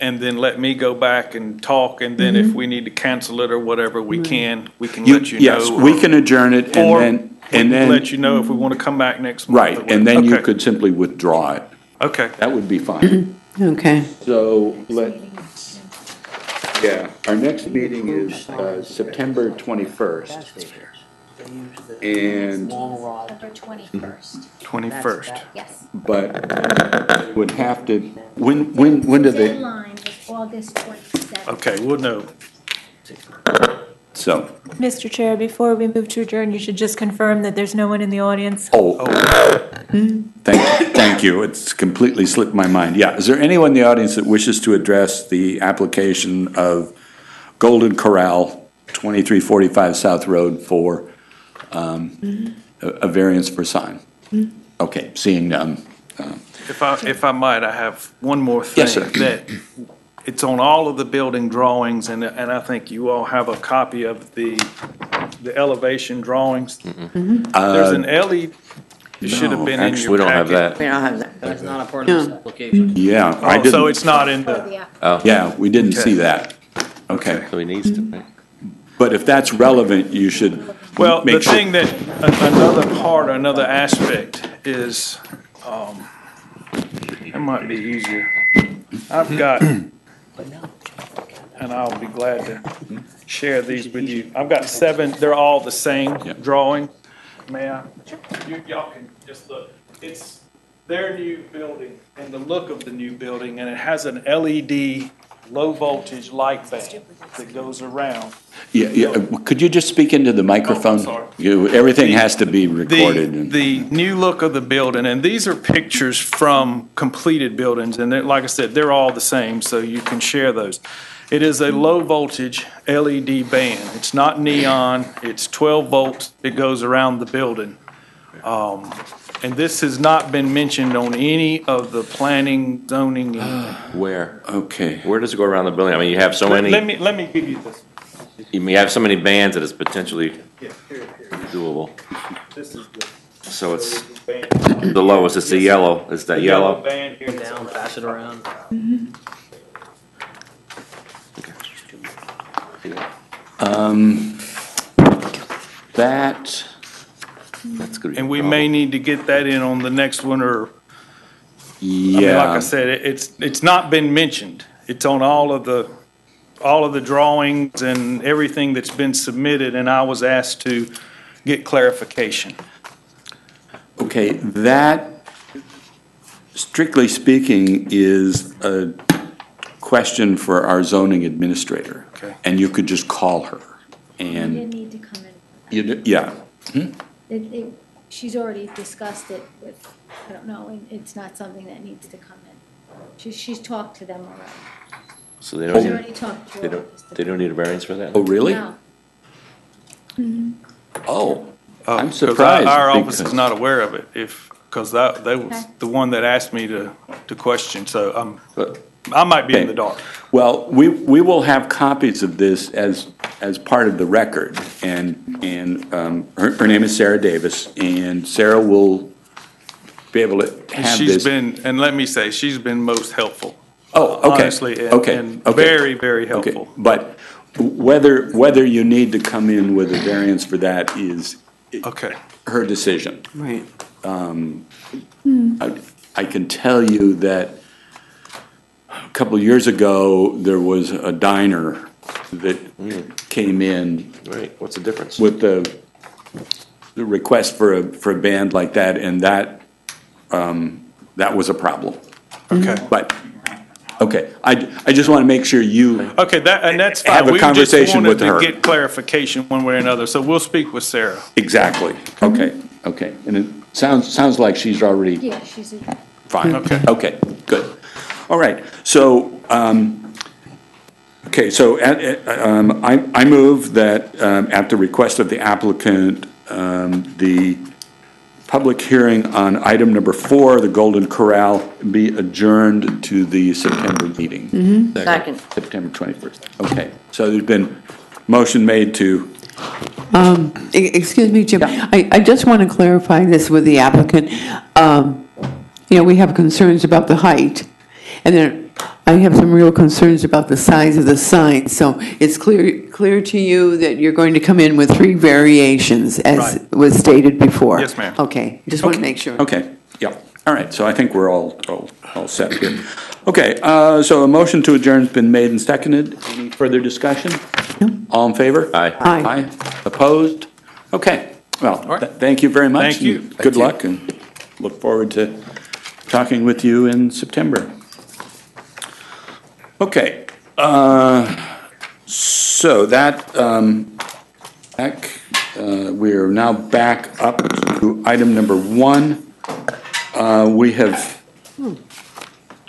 and then let me go back and talk, and then if we need to cancel it or whatever, we can, we can You- let you know. Yes, we can adjourn it and Or then, and can then, let you know if we want to come back next month. right, and then you whatever. could simply withdraw it. Okay, okay. That would be fine. Okay. So let, yeah, our next meeting is uh, September 21st. And, Long rod. September twenty-first, Twenty-first. yes. but would have to, when, when, when do they, Deadline is August twenty-seventh. Okay, we'll know. So, Mr. Chair, before we move to adjourn, you should just confirm that there's no one in the audience. oh, thank, thank you, it's completely slipped my mind. Yeah, is there anyone in the audience that wishes to address the application of Golden Corral, 2345 South Road for um, a a variance for sign? Okay, seeing none. If I, if I might, I have one more thing. Yes, sir. That it's on all of the building drawings, and, and I think you all have a copy of the, the elevation drawings. There's an LED, it should have been in Actually, your we don't have packet. that. We don't have that. That's not a part of this application. Yeah, I Oh, so didn't, it's not in For the, the. Oh, yeah, we didn't see that. Okay, so he needs to, right? but if that's relevant, you should well, the make sure. thing that, a- another part, another aspect is, um, it might be easier. I've got, and I'll be glad to share these with you. I've got seven, they're all the same Yeah. drawing. May I? You, y'all can just look. It's their new building and the look of the new building, and it has an LED low voltage light band that goes around. Yeah, yeah, uh, could you just speak into the microphone? Oh, sorry. You- Everything has to be The, recorded. and- the new look of the building, and these are pictures from completed buildings, and they're, like I said, they're all the same, so you can share those. It is a low voltage LED band. It's not neon, it's twelve volts. It goes around the building. Um, and this has not been mentioned on any of the planning, zoning. anything. Where? Okay. Where does it go around the building? I mean, you have so Let let many, me, let me give you this. you mean, you have so many bands that it's potentially Yeah, here, here. doable. This is the. So it's band. the lowest, it's the yellow, it's that The yellow. Band here. Down, pass it around. Um, That, That's good. And we may need to get that in on the next one, or, I mean, like yeah, I said, it- it's, it's not been mentioned. It's on all of the, all of the drawings and everything that's been submitted, and I was asked to get clarification. okay, that, strictly speaking, is a question for our zoning administrator. Okay. And you could just call her. You And, didn't need to come in. you, d- yeah, hmm? It, it, she's already discussed it with, I don't know, and it's not something that needs to come in. She's, she's talked to them already. So they don't, already talked to they don't, they don't need a variance for that? oh, really? No. Oh, Uh, I'm 'cause our- surprised. Our office because- is not aware of it, if, because that, they was Okay. the one that asked me to, to question, so I'm, But- I might be in the dark. Well, we, we will have copies of this as, as part of the record, and, and um, her, her name is Sarah Davis, and Sarah will be able to have she's this. been, and let me say, she's been most helpful. Oh, okay. honestly, and- okay, and okay, very, very okay. helpful. But whether, whether you need to come in with a variance for that is Okay, her decision. Right. I I can tell you that a couple of years ago, there was a diner that came in Right, what's the difference? with the, the request for a, for a band like that, and that, um, that was a problem. okay. But, okay, I, I just want to make sure you, Okay, that, and that's Have fine. a We just conversation wanted with to her. get clarification one way or another, so we'll speak with Sarah. exactly, okay, okay. And it sounds, sounds like she's already Yeah, she's, a- Fine. Okay. Okay, good. All right, so, um, okay, so at, at, um, I, I move that, um, at the request of the applicant, um, the public hearing on item number four, the Golden Corral, be adjourned to the September meeting. Second. September twenty-first. Okay, so there's been motion made to, E- Excuse me, Jim, I, I just want to clarify this with the applicant. Um, You know, we have concerns about the height, and then I have some real concerns about the size of the sign. So it's clear, clear to you that you're going to come in with three variations, as Right. was stated before? Yes, ma'am. Okay, just want to make sure. okay, yeah, all right, so I think we're all, all, all set here. Okay, uh, so a motion to adjourn's been made and seconded. Any further discussion? All in favor? Aye. Aye. Aye. Opposed? Okay, well, right. th- thank you very much. Thank you. and Good luck, and look forward to talking with you in September. Okay, uh, so that, um, uh, we are now back up to item number one. Uh, We have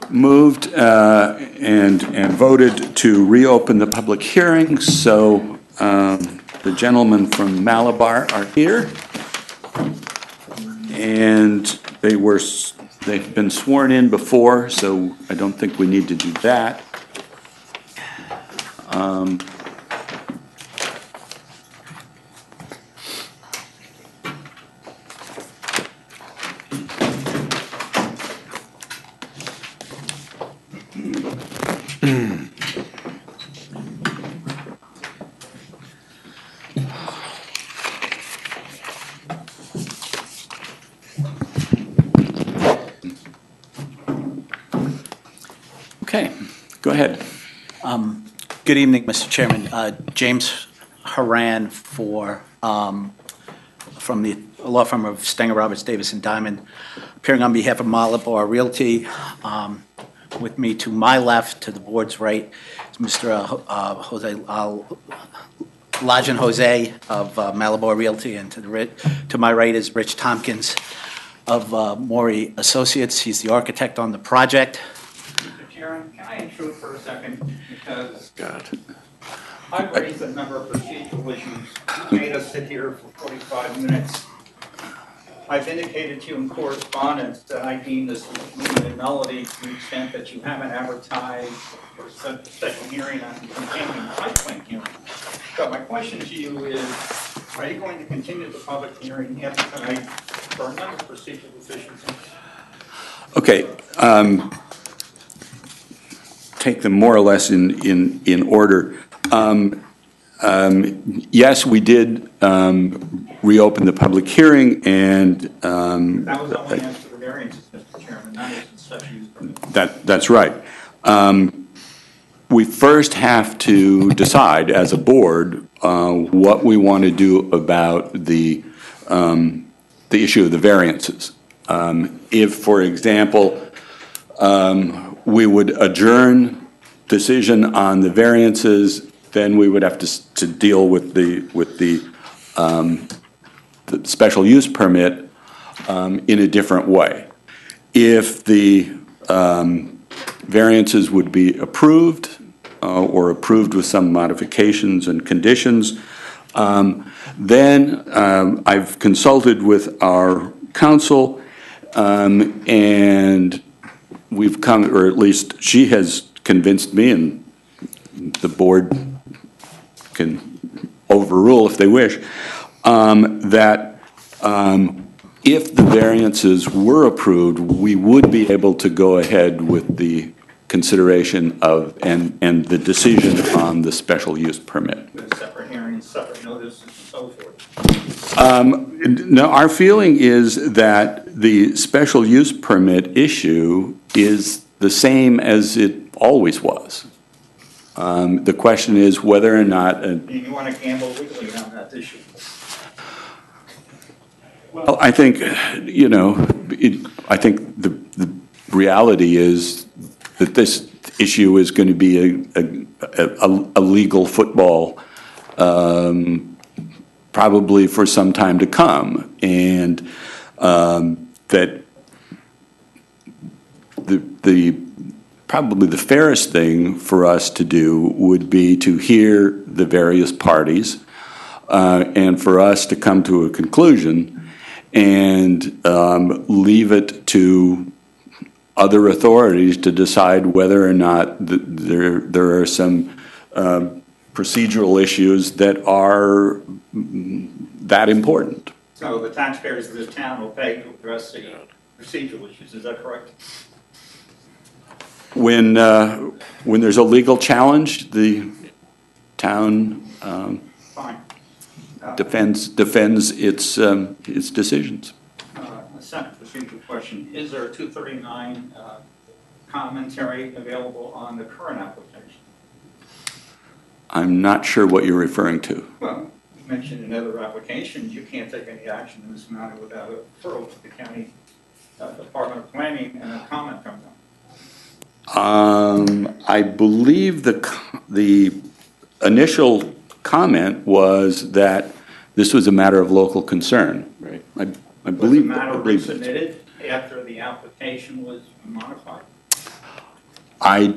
moved uh, and, and voted to reopen the public hearing, so um, the gentlemen from Malabar are here. And they were, they've been sworn in before, so I don't think we need to do that. Um, Okay, go ahead. Good evening, Mr. Chairman. Uh, James Haran for, um, from the law firm of Stenger Roberts Davis and Diamond, appearing on behalf of Malabar Realty. Um, With me to my left, to the board's right, is Mr. uh, uh, Jose, uh, Lajan Jose of uh, Malabar Realty, and to the, to my right is Rich Tompkins of uh, Maury Associates. He's the architect on the project. Mr. Chairman, can I intrude for a second? Because I've raised a number of procedural issues. You made us sit here for 45 minutes. I've indicated to you in correspondence that I deem this a nullity to the extent that you haven't advertised for such a special hearing on continuing site plan hearing. So my question to you is, are you going to continue the public hearing after tonight for a number of procedural deficiencies? Okay, um, take them more or less in, in, in order. Um, um, Yes, we did um, reopen the public hearing, and um, That was only to the variances, Mr. Chairman, not as special use permit. that, that's right. Um, We first have to decide as a board uh, what we want to do about the, um, the issue of the variances. Um, If, for example, um, we would adjourn decision on the variances, then we would have to, to deal with the, with the, um, the special use permit um, in a different way. If the um, variances would be approved, uh, or approved with some modifications and conditions, um, then um, I've consulted with our counsel, um, and we've come, or at least she has convinced me, and the board can overrule if they wish, um, that um, if the variances were approved, we would be able to go ahead with the consideration of, and, and the decision on the special use permit. With separate hearings, separate notices and so forth. Um, No, our feeling is that the special use permit issue is the same as it always was. Um, The question is whether or not, You you want to gamble legally on that issue. well, I think, you know, it- I think the, the reality is that this issue is going to be a, a, a- a legal football um, probably for some time to come. And um, that the, the, probably the fairest thing for us to do would be to hear the various parties uh, and for us to come to a conclusion and um, leave it to other authorities to decide whether or not th- there, there are some um, procedural issues that are mm, that important. So the taxpayers of this town will pay to address the procedural issues, is that correct? When, uh, when there's a legal challenge, the town um, Fine. Uh, defends, defends its, um, its decisions. uh, A second procedural question, is there a 239 uh, commentary available on the current application? I'm not sure what you're referring to. Well, you mentioned in other applications, you can't take any action in this matter without a referral to the county uh, Department of Planning and a comment from them. Um, I believe the, the initial comment was that this was a matter of local concern. Right. I, I Was the believe, I matter believe that. resubmitted after the application was modified? I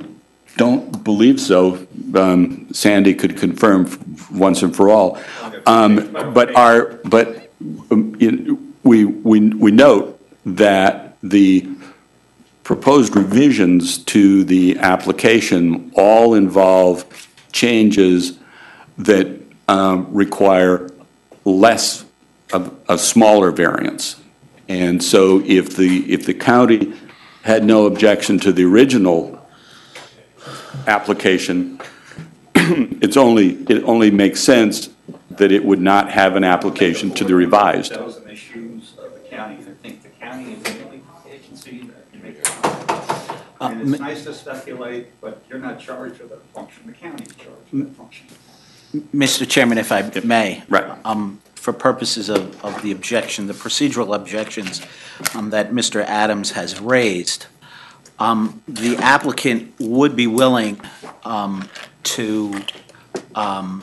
don't believe so. Um, Sandy could confirm once and for all. Um, but our, but, um, you- we, we, we note that the proposed revisions to the application all involve changes that um, require less, of a smaller variance. And so if the, if the county had no objection to the original application, it's only, it only makes sense that it would not have an application to the revised. Those in the of the county, I think the county is the only agency that can make a. And it's nice to speculate, but you're not charged with that function, the county's charged with that function. Mr. Chairman, if I may. Right. Um, For purposes of, of the objection, the procedural objections um, that Mr. Adams has raised, um, the applicant would be willing um, to um,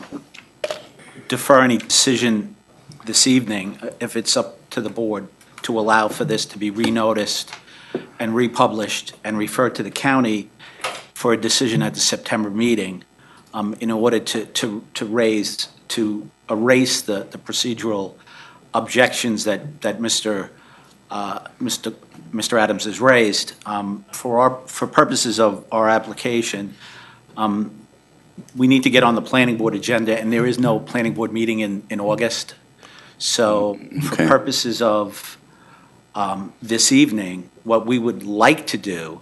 defer any decision this evening, uh, if it's up to the board, to allow for this to be renoticed and republished and referred to the county for a decision at the September meeting um, in order to, to, to raise, to erase the, the procedural objections that, that Mr. Uh, Mr. Mr. Adams has raised. Um, For our, for purposes of our application, um, we need to get on the planning board agenda, and there is no planning board meeting in, in August. So for Okay. purposes of um, this evening, what we would like to do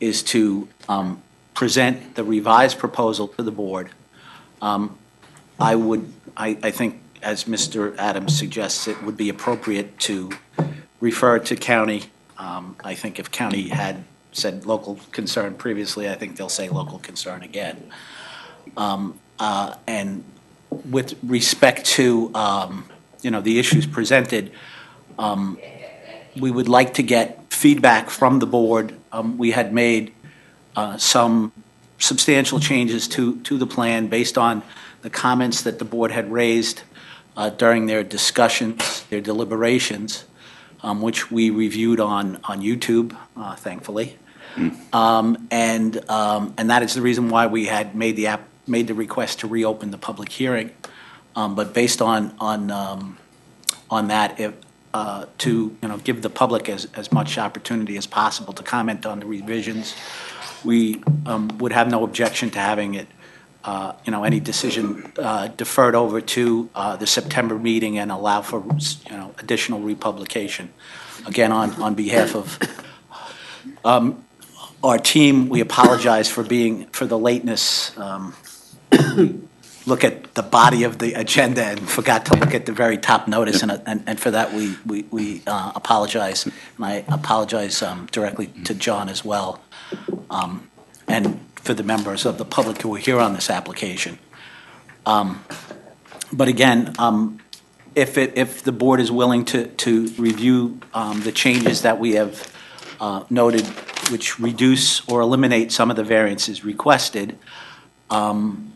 is to um, present the revised proposal to the board. Um, I would, I, I think, as Mr. Adams suggests, it would be appropriate to refer to county. Um, I think if county had said local concern previously, I think they'll say local concern again. Um, uh, And with respect to, um, you know, the issues presented, um, we would like to get feedback from the board. Um, We had made uh, some substantial changes to, to the plan based on the comments that the board had raised uh, during their discussions, their deliberations, um, which we reviewed on, on YouTube, uh, thankfully. Um, And, um, and that is the reason why we had made the app, made the request to reopen the public hearing. Um, But based on, on, um, on that, if, uh, to, you know, give the public as, as much opportunity as possible to comment on the revisions, we um, would have no objection to having it, uh, you know, any decision uh, deferred over to uh, the September meeting and allow for, you know, additional republication. Again, on, on behalf of um, our team, we apologize for being, for the lateness. Um, Look at the body of the agenda and forgot to look at the very top notice, and, and and for that, we, we we uh, apologize. And I apologize um, directly to John as well, um, and for the members of the public who are here on this application. Um, But again, um, if it, if the board is willing to, to review um, the changes that we have uh, noted, which reduce or eliminate some of the variances requested, um,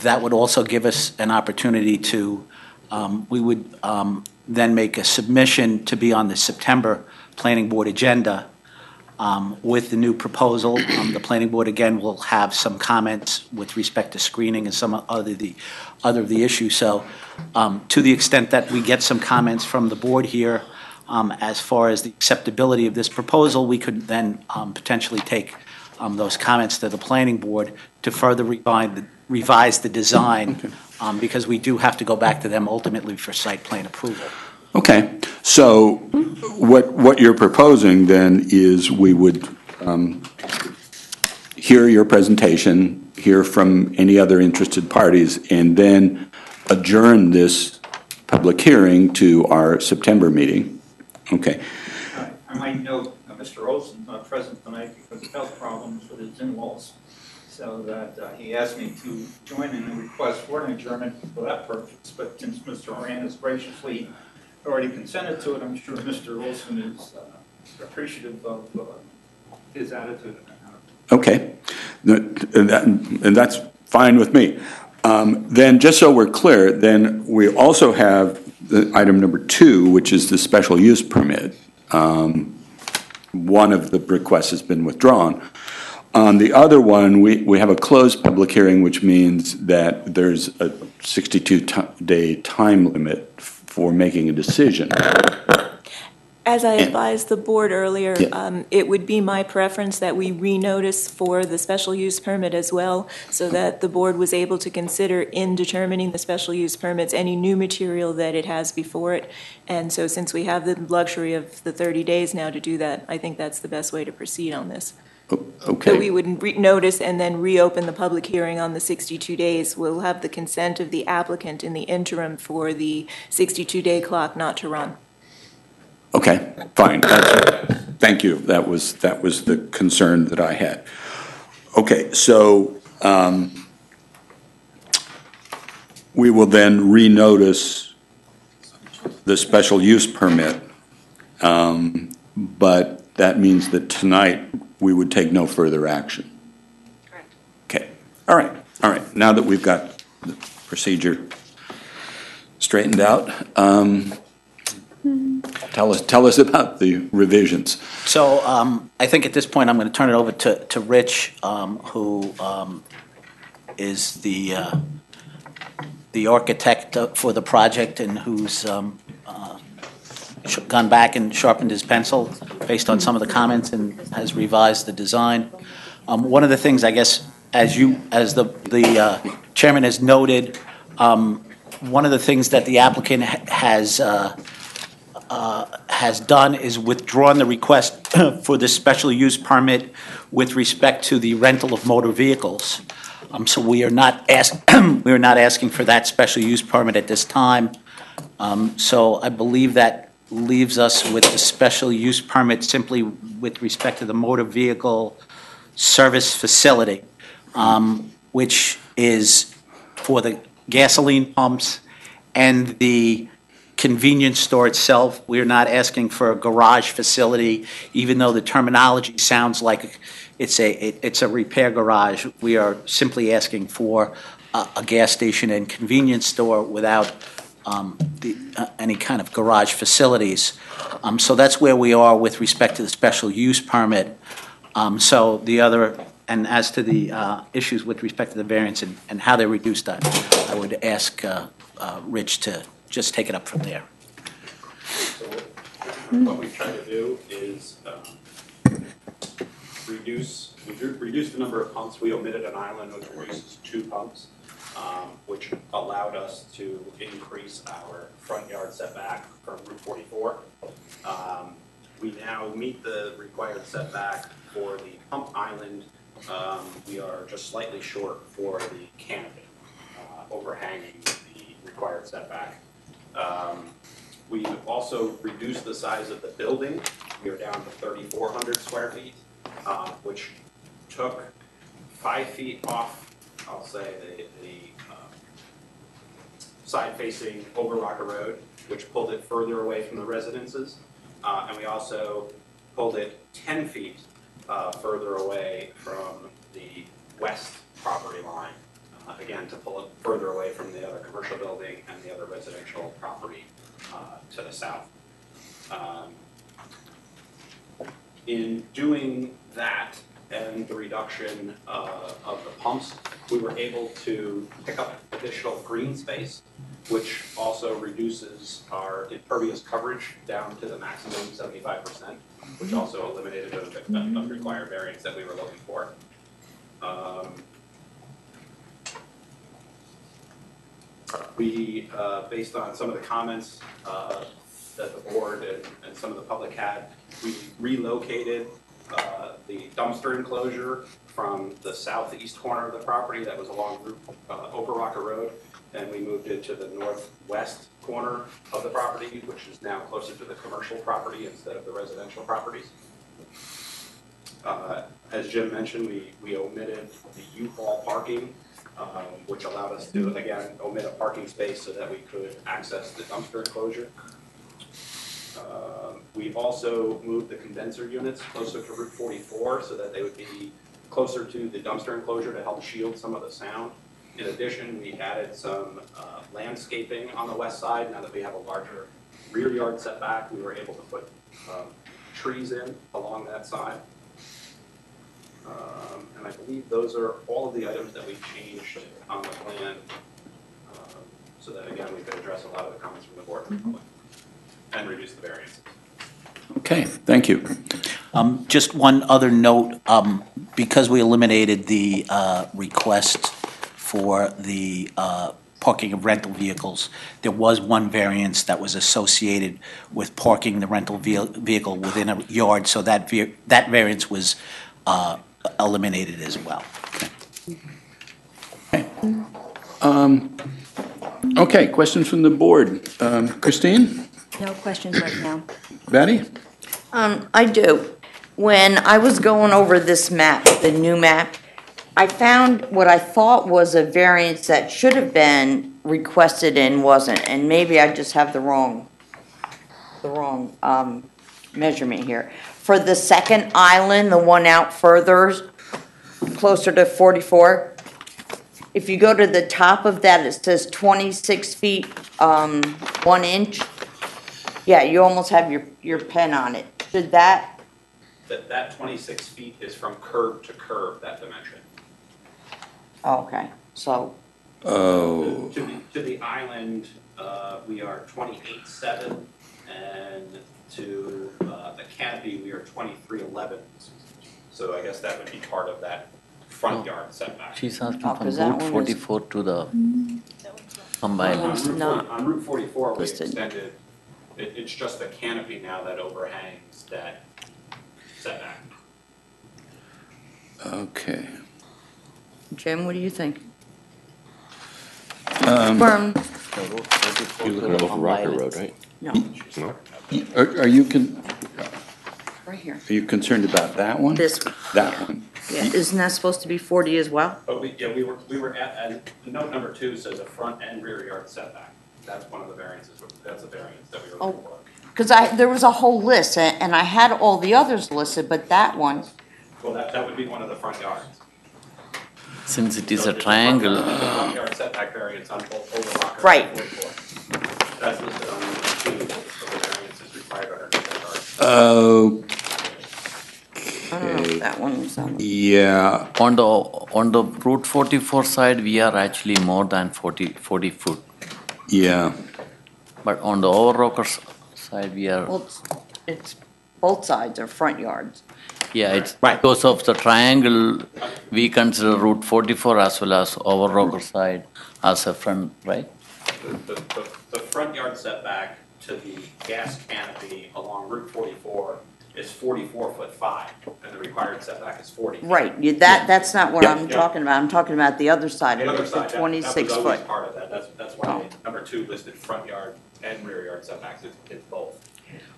that would also give us an opportunity to, um, we would um, then make a submission to be on the September Planning Board agenda um, with the new proposal. Um, The planning board, again, will have some comments with respect to screening and some other the, other of the issues. So um, to the extent that we get some comments from the board here um, as far as the acceptability of this proposal, we could then um, potentially take um, those comments to the planning board to further revise, the- revise the design, um, because we do have to go back to them ultimately for site plan approval. Okay, so what, what you're proposing then is we would um, hear your presentation, hear from any other interested parties, and then adjourn this public hearing to our September meeting. Okay, I might note, Mr. Olson's not present tonight because of health problems with his in-laws. So that uh, he asked me to join in the request for an adjournment for that purpose. But since Mr. Moran has graciously already consented to it, I'm sure Mr. Olson is uh, appreciative of uh, his attitude. okay. And that's fine with me. Um, Then, just so we're clear, then we also have the item number two, which is the special use permit. Um, One of the requests has been withdrawn. On the other one, we, we have a closed public hearing, which means that there's a 62-day time limit for making a decision. As I advised the board earlier, Yeah. um, it would be my preference that we renotice for the special use permit as well, so that the board was able to consider in determining the special use permits, any new material that it has before it. And so since we have the luxury of the 30 days now to do that, I think that's the best way to proceed on this. So we Okay, would re- notice and then reopen the public hearing on the 62 days. We'll have the consent of the applicant in the interim for the 62-day clock not to run. Okay, fine. That's- Thank you. That was, that was the concern that I had. Okay, so um, we will then renotice the special use permit, um, but that means that tonight, we would take no further action. Correct. Okay, all right, all right. Now that we've got the procedure straightened out, um, tell us, tell us about the revisions. So um, I think at this point, I'm going to turn it over to, to Rich, um, who um, is the, uh, the architect for the project and who's um, uh, sh- gone back and sharpened his pencil based on some of the comments and has revised the design. Um, One of the things, I guess, as you, as the, the uh, chairman has noted, um, one of the things that the applicant ha- has uh, uh, has done is withdrawn the request for the special use permit with respect to the rental of motor vehicles. Um, So we are not ask, we are not asking for that special use permit at this time. Um, So I believe that leaves us with the special use permit simply with respect to the motor vehicle service facility, um, which is for the gasoline pumps and the convenience store itself. We're not asking for a garage facility, even though the terminology sounds like it's a, it- it's a repair garage. We are simply asking for a, a gas station and convenience store without um, the, uh, any kind of garage facilities. Um, So that's where we are with respect to the special use permit. Um, So the other, and as to the uh, issues with respect to the variance and and how they reduced that, I would ask uh, uh, Rich to just take it up from there. What we try to do is um, reduce, reduce the number of pumps. We omitted an island which reduces two pumps, um, which allowed us to increase our front yard setback from Route 44. Um, We now meet the required setback for the pump island. Um, We are just slightly short for the canopy uh, overhanging the required setback. Um, We've also reduced the size of the building. We are down to 3,400 square feet, uh, which took five feet off, I'll say, the, the um, side facing Overocker Road, which pulled it further away from the residences. Uh, And we also pulled it 10 feet uh, further away from the west property line, uh, again, to pull it further away from the other commercial building and the other residential property uh, to the south. Um, In doing that and the reduction uh, of the pumps, we were able to pick up additional green space, which also reduces our impervious coverage down to the maximum seventy-five percent, which also eliminated a a unrequired variance that we were looking for. Um, We, uh, based on some of the comments uh, that the board and, and some of the public had, we relocated uh, the dumpster enclosure from the southeast corner of the property that was along Route, uh, Road, and we moved it to the northwest corner of the property, which is now closer to the commercial property instead of the residential properties. Uh, As Jim mentioned, we, we omitted the U-Haul parking um, which allowed us to, again, omit a parking space so that we could access the dumpster enclosure. Um, We've also moved the condenser units closer to Route 44 so that they would be closer to the dumpster enclosure to help shield some of the sound. In addition, we added some uh, landscaping on the west side. Now that we have a larger rear yard setback, we were able to put um, trees in along that side. Um, And I believe those are all of the items that we changed on the plan, um, so that, again, we could address a lot of the comments from the board and the public, and reduce the variance. Okay, thank you. Um, Just one other note, um, because we eliminated the uh, request for the uh, parking of rental vehicles, there was one variance that was associated with parking the rental ve- vehicle within a yard, so that, ve- that variance was uh, eliminated as well. Okay. Um, Okay, questions from the board. Um, Christine? No questions right now. Betty? Um, I do. When I was going over this map, the new map, I found what I thought was a variance that should have been requested and wasn't, and maybe I just have the wrong, the wrong, um, measurement here. For the second island, the one out further, closer to forty-four, if you go to the top of that, it says twenty-six feet, um, one inch. Yeah, you almost have your, your pen on it. Should that, That, that 26 feet is from curb to curb, that dimension. oh, okay, so, Oh, To the, to the island, uh, we are 28.7, and to uh, the canopy, we are 23.11. So I guess that would be part of that front yard setback. She's asking Oh, from 'cause that Route one was- forty-four to the On combined. Route 40 not on Route 44, we listed. extended, it, it's just the canopy now that overhangs that setback. okay. Jim, what do you think? Um, Burn, You're looking at Overocker Road, right? No, No? Are are you, con- right here. are you concerned about that one? This one. That one? Yeah, isn't that supposed to be forty as well? But we, yeah, we were, we were at, and note number two says a front and rear yard setback. that's one of the variances, that's a variance that we were Oh. looking for. Oh, because I, there was a whole list, a- and I had all the others listed, but that one, Well, that, that would be one of the front yards. Since it is So a it's front triangle, it's a Front yard setback variance on Old Old Rocker. Right. 44. That's listed on the two of the variances required under the yard. Oh, I don't know if that one was on. yeah, on the, on the Route 44 side, we are actually more than 40, 40 foot. yeah. But on the Overocker s- side, we are, Well, it's, it's, both sides are front yards. yeah, it's because of the triangle, we consider Route 44 as well as Overocker side as a front, right? The, the, the- the front yard setback to the gas canopy along Route 44 is 44 foot 5, and the required setback is 40. Right, you, that, that's not what Yeah. I'm Yeah. talking about, I'm talking about the other side The of other it, side, the that- that twenty-six was always foot. part of that, that's, that's why number two listed front yard and rear yard setbacks, it's, it's both.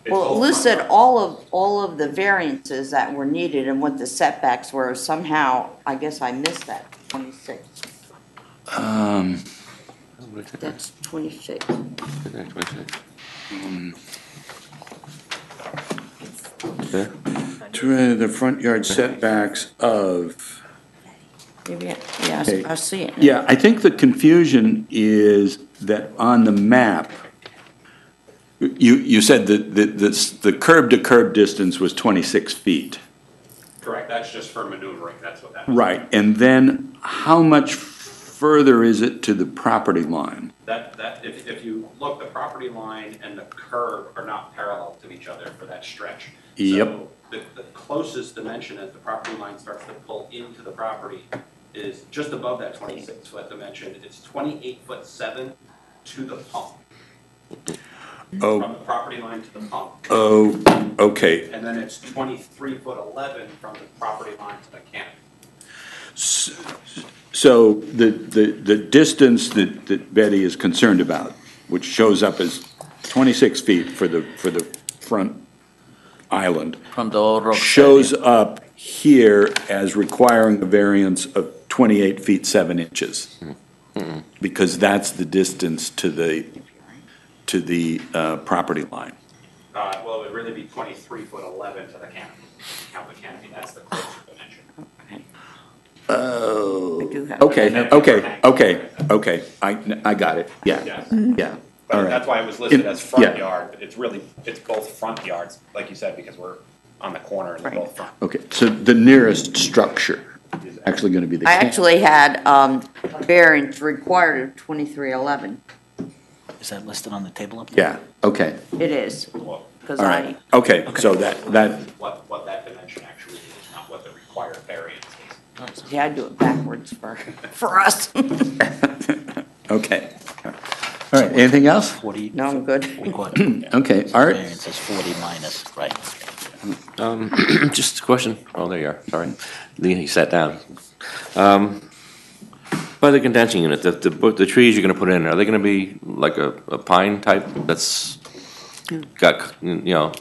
It's Well, it front listed yard. all of, all of the variances that were needed and what the setbacks were, somehow, I guess I missed that, twenty-six, Um, that's twenty-six. There? to the front yard setbacks of, Maybe, I- yeah, Okay. See it. yeah, I think the confusion is that on the map, you, you said that, that, this- the curb to curb distance was twenty-six feet. Correct, that's just for maneuvering, that's what that. Right, and then how much further is it to the property line? That, that, if, if you look, the property line and the curb are not parallel to each other for that stretch. Yep. So the, the closest dimension as the property line starts to pull into the property is just above that twenty-six foot dimension. It's twenty-eight foot seven to the pump. Oh. From the property line to the pump. Oh, okay, And then it's twenty-three foot eleven from the property line to the canopy. So the, the, the distance that, that Betty is concerned about, which shows up as twenty-six feet for the, for the front island, From the Overrocker. side, shows yeah. up here as requiring a variance of twenty-eight feet, seven inches. Because that's the distance to the, to the, uh, property line. Uh, well, it would really be twenty-three foot eleven to the canopy. Count the canopy, that's the closest dimension. Oh. Do have. Okay, okay, okay, okay, I, I got it, yeah, Yes. yeah, all But right. that's why it was listed as front yeah. yard, but it's really, it's both front yards, like you said, because we're on the corner and they're both front. Okay, so the nearest structure is actually gonna be the. I camp. actually had, um, variance required of twenty-three eleven, Is that listed on the table up there? Yeah, okay, it is, because all I, right, okay, so that, that, What, what that dimension actually is, not what the required variance is. yeah, I do it backwards for, for us. okay. All right, anything else? Forty, No, I'm good. Okay, Art? Variance is forty minus, right. Um, just a question. Oh, there you are. Sorry. Lee, you sat down. Um, by the condensing unit, the, the, bu- the trees you're gonna put in, are they gonna be like a, a pine type that's got, you know,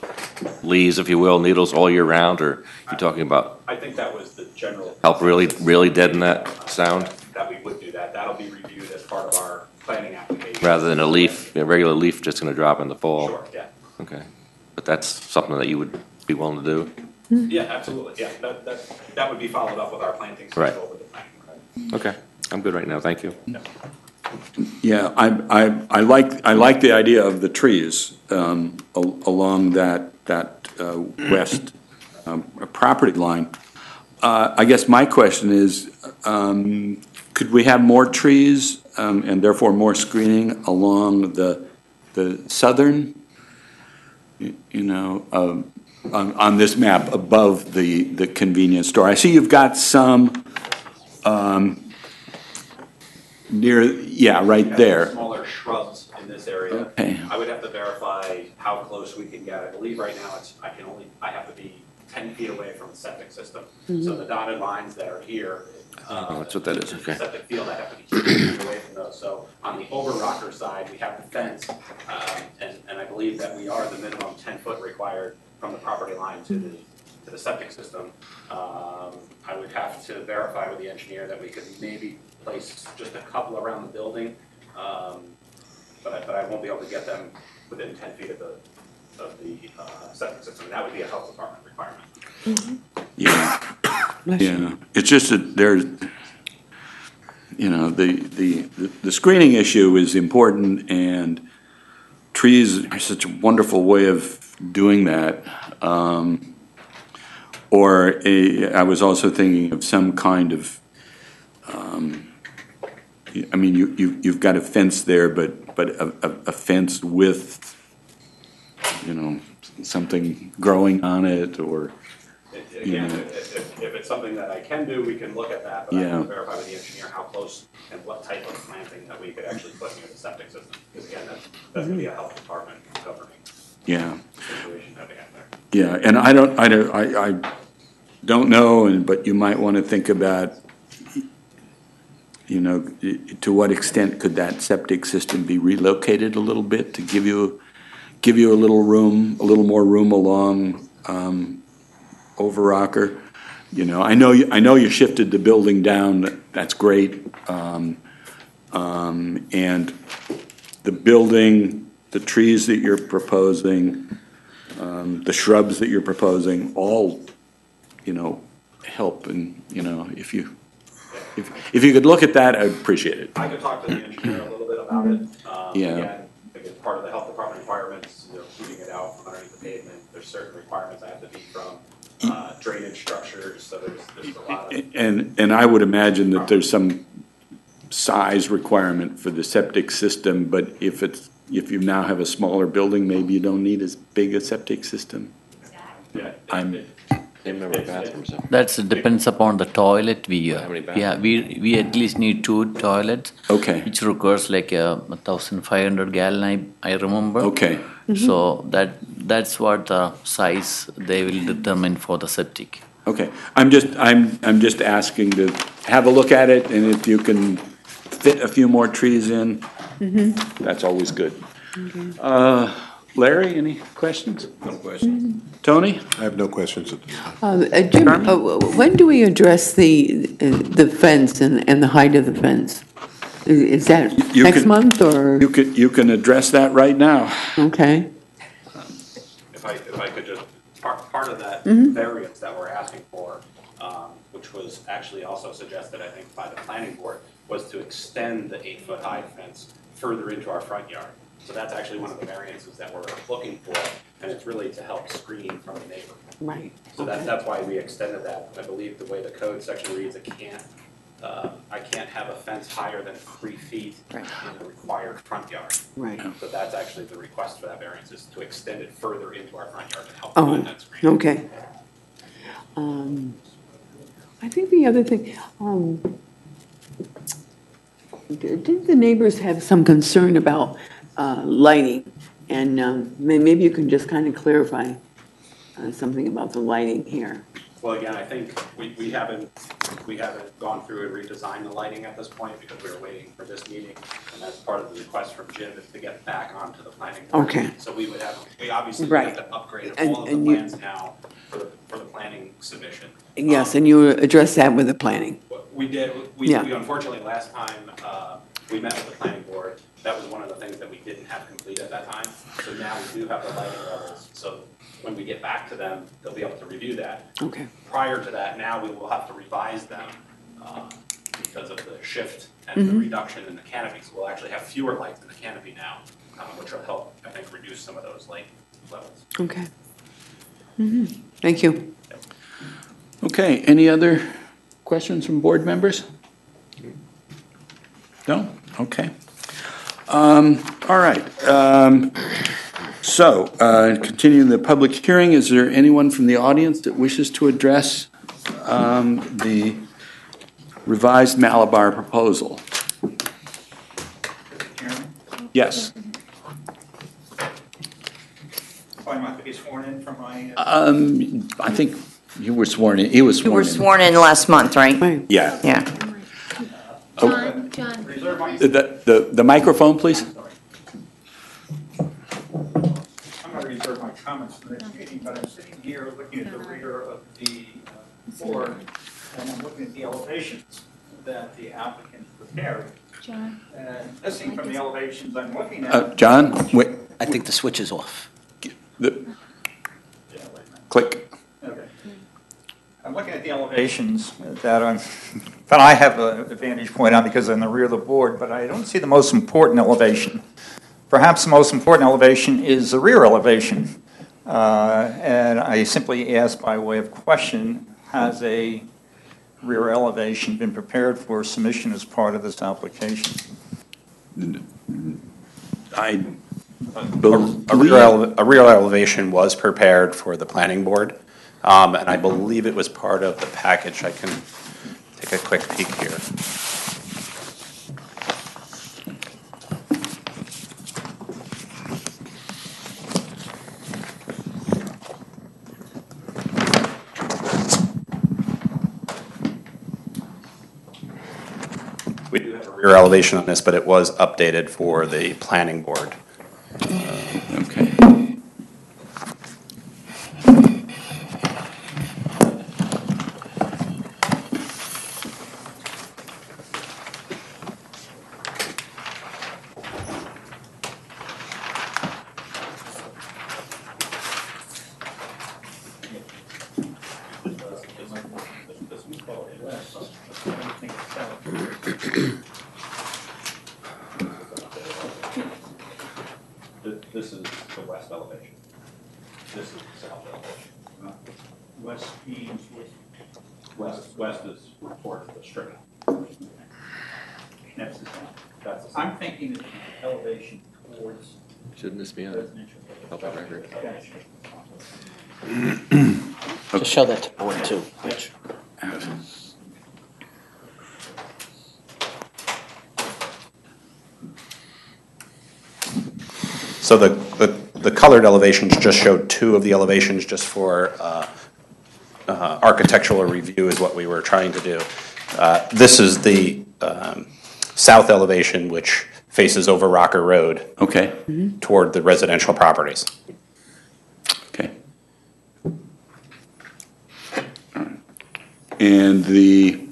leaves, if you will, needles all year round, or you're talking about I think that was the general. help really, really deaden that sound, That we would do that, that'll be reviewed as part of our planning application. rather than a leaf, a regular leaf just gonna drop in the fall? Sure, yeah, Okay. But that's something that you would be willing to do? Mm-hmm. yeah, absolutely, yeah, that, that, that would be followed up with our planting Right. schedule with the planning. Okay, I'm good right now, thank you. Yeah, I, I, I like, I like the idea of the trees, um, al- along that, that, uh, west, um, property line. Uh, I guess my question is, um, could we have more trees, um, and therefore more screening along the, the southern, you you know, um, on, on this map above the, the convenience store? I see you've got some, um, near, yeah, right We have there. Smaller shrubs in this area. Okay. I would have to verify how close we can get. I believe right now it's, I can only, I have to be ten feet away from the septic system. So the dotted lines that are here. uh, Oh, that's what that is, okay. Septic field, I have to be ten feet away from those. So on the Overocker side, we have the fence. um, And, and I believe that we are the minimum ten foot required from the property line to the, to the septic system. Um, I would have to verify with the engineer that we could maybe place just a couple around the building. Um, but I, but I won't be able to get them within ten feet of the, of the, uh, septic system, that would be a health department requirement. Yeah, yeah. It's just that there's, you know, the, the, the screening issue is important and trees are such a wonderful way of doing that. Um, Or a, I was also thinking of some kind of, um, I mean, you, you, you've got a fence there, but, but a, a- a fence with, you know, something growing on it or, Again, if, if, if it's something that I can do, we can look at that, but I Yeah. have to verify with the engineer how close and what type of planting that we could actually put near the septic system. Because again, that's, that's gonna be a health department governing yeah. situation that we have there. Yeah, and I don't, I don't, I, I don't know, and, but you might want to think about, you know, to what extent could that septic system be relocated a little bit to give you, give you a little room, a little more room along, um, Overocker? You know, I know, you I know you shifted the building down, that's great. Um, um, and the building, the trees that you're proposing, um, the shrubs that you're proposing, all, you know, help and, you know, if you, if, if you could look at that, I'd appreciate it. I could talk to the engineer a little bit about it. Um, Yeah. Again, again, part of the health department requirements, you know, keeping it out from underneath the pavement, there's certain requirements I have to meet from uh, drainage structures, so there's, there's a lot of. And, and I would imagine that there's some size requirement for the septic system, but if it's, if you now have a smaller building, maybe you don't need as big a septic system. Yeah. I'm, Same number of bathrooms. though. That depends upon the toilet we, uh, How many yeah, we, we at least need two toilets. Okay. Which requires like a thousand five hundred gallon, I, I remember. Okay. So that, that's what the size they will determine for the septic. Okay, I'm just, I'm, I'm just asking to have a look at it, and if you can fit a few more trees in, that's always good. Uh, Larry, any questions? No questions. Tony? I have no questions at this time. Um, uh, Jim, uh, when do we address the, uh, the fence and, and the height of the fence? I- Is that You next can- month or, You could, you can address that right now. okay? If I, if I could just, part, part of that Mhm. variance that we're asking for, um, which was actually also suggested, I think, by the planning board, was to extend the eight-foot high fence further into our front yard. So that's actually one of the variances that we're looking for, and it's really to help screen from the neighbor. Right. So that, that's why we extended that. I believe the way the code section reads, it can't, uh, I can't have a fence higher than three feet in the required front yard. Right. So that's actually the request for that variance, is to extend it further into our front yard to help Oh, prevent that screen. okay. Um, I think the other thing, um, did the neighbors have some concern about uh, lighting? And um, may- maybe you can just kind of clarify uh, something about the lighting here. Well, again, I think we, we haven't, we haven't gone through and redesigned the lighting at this point because we were waiting for this meeting. And that's part of the request from Jim is to get back onto the planning board. Okay. So we would have, we obviously Right. have to upgrade And- all of the and you- plans now for the, for the planning submission. Yes, and you address that with the planning. We did, we, Yeah. we unfortunately, last time, uh, we met with the planning board, that was one of the things that we didn't have complete at that time. So now we do have the lighting levels, so when we get back to them, they'll be able to review that. Okay. Prior to that, now we will have to revise them, uh, because of the shift and the Mhm. reduction in the canopy. So we'll actually have fewer lights in the canopy now, um, which will help, I think, reduce some of those light levels. Okay. Mhm. Thank you. Okay, any other questions from board members? No? Okay. Um, All right. um, So, uh, continuing the public hearing, is there anyone from the audience that wishes to address um, the revised Malabar proposal? Yes. If I might be sworn in from my, uh, Um, I think you were sworn in, he was You sworn were in. sworn in last month, right? Yeah. Yeah. Oh. John, John, The, the, the microphone, please? I'm going to reserve my comments for the next meeting, but I'm sitting here looking at the rear of the uh, board, and I'm looking at the elevations. that the applicant prepared. John? And listening from the elevations I'm looking Uh, at, John, wait, I think the switch is off. the, click. I'm looking at the elevations that I'm, that I have a vantage point on because I'm in the rear of the board, but I don't see the most important elevation. Perhaps the most important elevation is the rear elevation. Uh, And I simply ask by way of question, has a rear elevation been prepared for submission as part of this application? I A believe, rear, ele- a rear elevation was prepared for the planning board, um, and I believe it was part of the package. I can take a quick peek here. We do have a rear elevation on this, but it was updated for the planning board. okay. This is the west elevation. This is the south elevation. West means West, west is towards the straight. That's the south. That's the I'm thinking that the elevation towards Shouldn't this be on residential. public record? Just show that to board too, Rich. So the, the, the colored elevations just showed two of the elevations just for uh, uh, architectural review is what we were trying to do. Uh, This is the um, south elevation, which faces Overocker Road Okay, toward the residential properties. okay. And the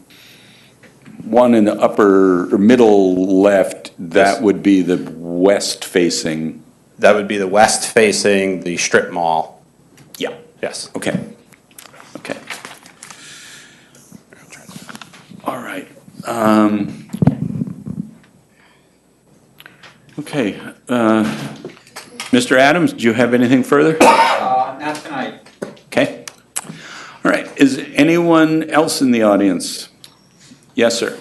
one in the upper, or middle left, that would be the west facing, That would be the west facing the strip mall. yeah, Yes. okay, okay. All right. um, Okay, uh, Mr. Adams, do you have anything further? Uh, not tonight. Okay. All right, is anyone else in the audience? Yes, sir.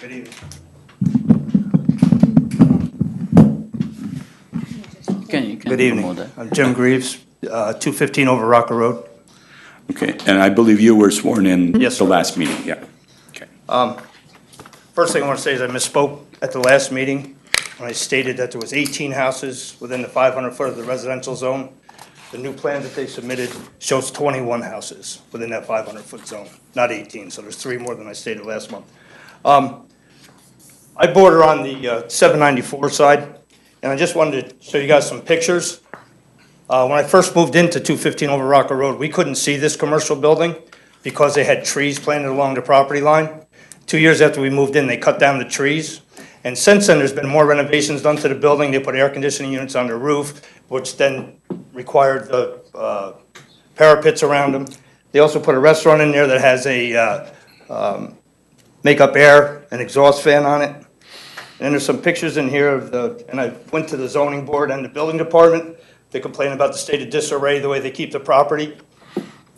Good evening. Can you, can Good evening. I'm Jim Greaves, uh, 215 Overocker Road. Okay, and I believe you were sworn in Yes, the sir. last meeting, yeah. Um, First thing I want to say is I misspoke at the last meeting when I stated that there was 18 houses within the 500 foot of the residential zone. The new plan that they submitted shows 21 houses within that 500 foot zone, not 18, so there's three more than I stated last month. Um, I border on the uh, 794 side, and I just wanted to show you guys some pictures. Uh, When I first moved into 215 Overocker Road, we couldn't see this commercial building because they had trees planted along the property line. Two years after we moved in, they cut down the trees. And since then, there's been more renovations done to the building. They put air conditioning units on the roof, which then required the uh, parapets around them. They also put a restaurant in there that has a uh, um, make-up air and exhaust fan on it. And there's some pictures in here of the, and I went to the zoning board and the building department. They complain about the state of disarray, the way they keep the property.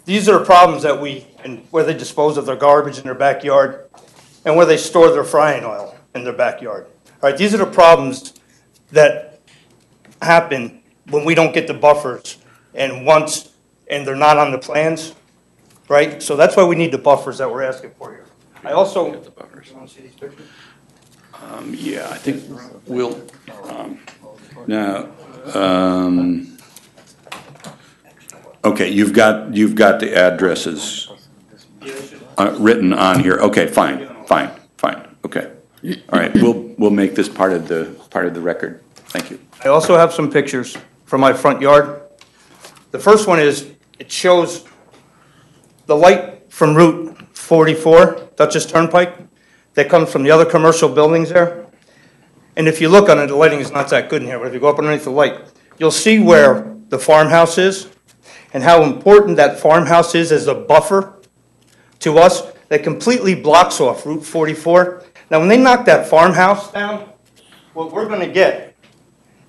These are the problems that we, and where they dispose of their garbage in their backyard, and where they store their frying oil in their backyard. All right, these are the problems that happen when we don't get the buffers, and once, and they're not on the plans, right? So that's why we need the buffers that we're asking for here. I also. You wanna see these pictures? Um, Yeah, I think we'll, um, now, um, okay, you've got, you've got the addresses uh, written on here. Okay, fine, fine, fine, okay. All right, we'll, we'll make this part of the, part of the record. Thank you. I also have some pictures from my front yard. The first one is, it shows the light from Route 44 Dutchess Turnpike that comes from the other commercial buildings there. And if you look on it, the lighting is not that good in here, but if you go up underneath the light, you'll see where the farmhouse is and how important that farmhouse is as a buffer to us that completely blocks off Route 44. Now, when they knock that farmhouse down, what we're gonna get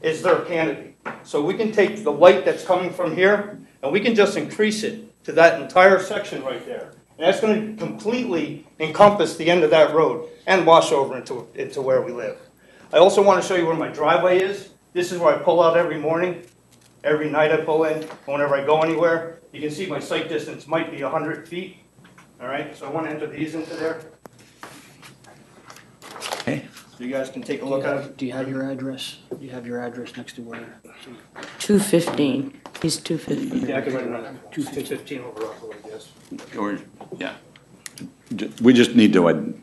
is their canopy. So we can take the light that's coming from here, and we can just increase it to that entire section right there. And that's gonna completely encompass the end of that road and wash over into, into where we live. I also wanna show you where my driveway is. This is where I pull out every morning, every night I pull in, whenever I go anywhere. You can see my sight distance might be hundred feet, all right? So I wanna enter these into there. Okay. So you guys can take a look at it. Do you have your address? Do you have your address next to where? 215, he's 215. Yeah, I can write it on, two fifteen over Rockaway, yes. Or, yeah. Ju- We just need to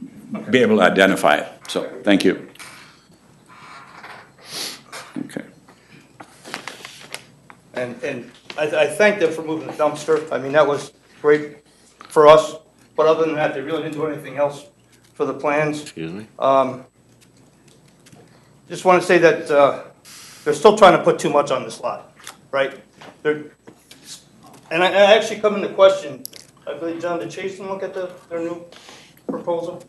be able to identify it, so, thank you. Okay. And, and I, I thank them for moving the dumpster. I mean, that was great for us. But other than that, they really didn't do anything else for the plans. Excuse me? Um, Just want to say that uh, they're still trying to put too much on this lot, right? They're, and I, I actually come into question, I believe, John, did Chasen look at the, their new proposal?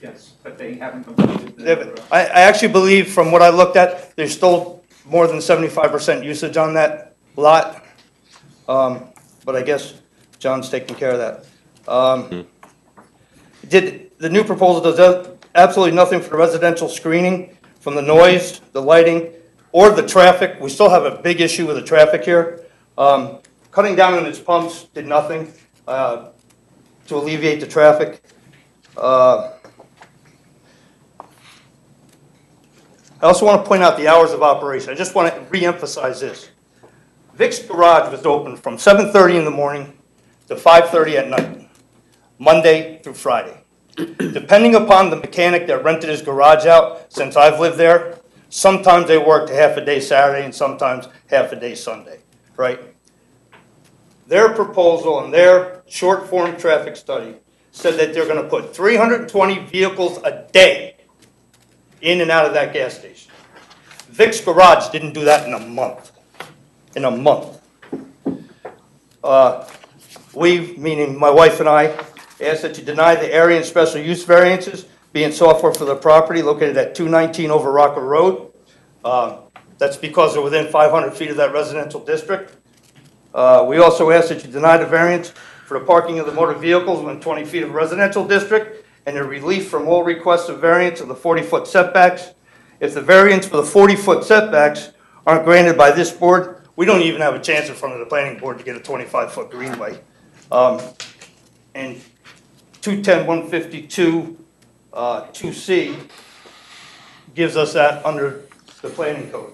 Yes, but they haven't completed Yeah, but I, I actually believe, from what I looked at, there's still more than seventy-five percent usage on that lot. Um, but I guess John's taking care of that. Um, did, the new proposal does absolutely nothing for residential screening from the noise, the lighting, or the traffic. We still have a big issue with the traffic here. Um, cutting down on its pumps did nothing, uh, to alleviate the traffic. Uh, I also want to point out the hours of operation. I just want to reemphasize this. Vic's Garage was open from 7:30 in the morning to 5:30 at night, Monday through Friday. Depending upon the mechanic that rented his garage out, since I've lived there, sometimes they worked half a day Saturday and sometimes half a day Sunday, right? Their proposal and their short-form traffic study said that they're going to put 320 vehicles a day in and out of that gas station. Vic's Garage didn't do that in a month. In a month. Uh, We, meaning my wife and I, ask that you deny the area and special use variances being sought for for the property located at 219 Overocker Road. Uh, That's because they're within 500 feet of that residential district. Uh, We also ask that you deny the variance for the parking of the motor vehicles within 20 feet of residential district and the relief from all requests of variance of the 40-foot setbacks. If the variance for the 40-foot setbacks aren't granted by this board, we don't even have a chance in front of the planning board to get a 25-foot greenway. Um, And 210-152, uh, 2C gives us that under the planning code.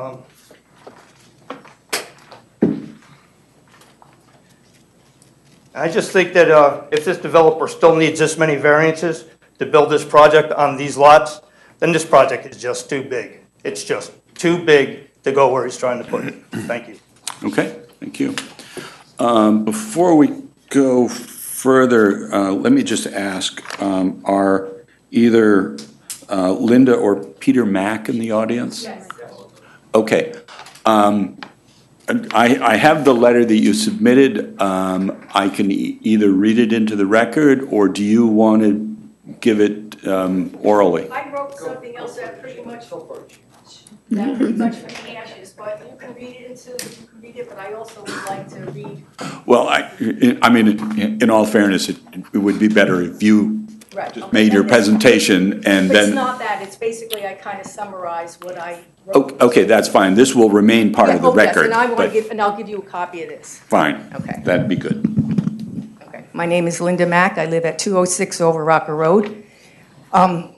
Um, I just think that uh, if this developer still needs this many variances to build this project on these lots, then this project is just too big. It's just too big to go where he's trying to put it. Thank you. Okay, thank you. Um, Before we go further, uh, let me just ask, um, are either uh, Linda or Peter Mack in the audience? Yes. Okay. Um, I, I have the letter that you submitted. Um, I can e- either read it into the record, or do you want to give it um, orally? I wrote something else that pretty much, that pretty much hashes, but you can read it into, you can read it, but I also would like to read. Well, I, I mean, in all fairness, it it would be better if you Right, just made your then presentation and But It's then, not that, it's basically, I kind of summarize what I wrote. okay, that's fine. This will remain part of the Yeah, oh, yes, record. And I want to give. And I'll give you a copy of this. Fine. Okay. That'd be good. Okay. My name is Linda Mack. I live at 206 Overocker Road. Um,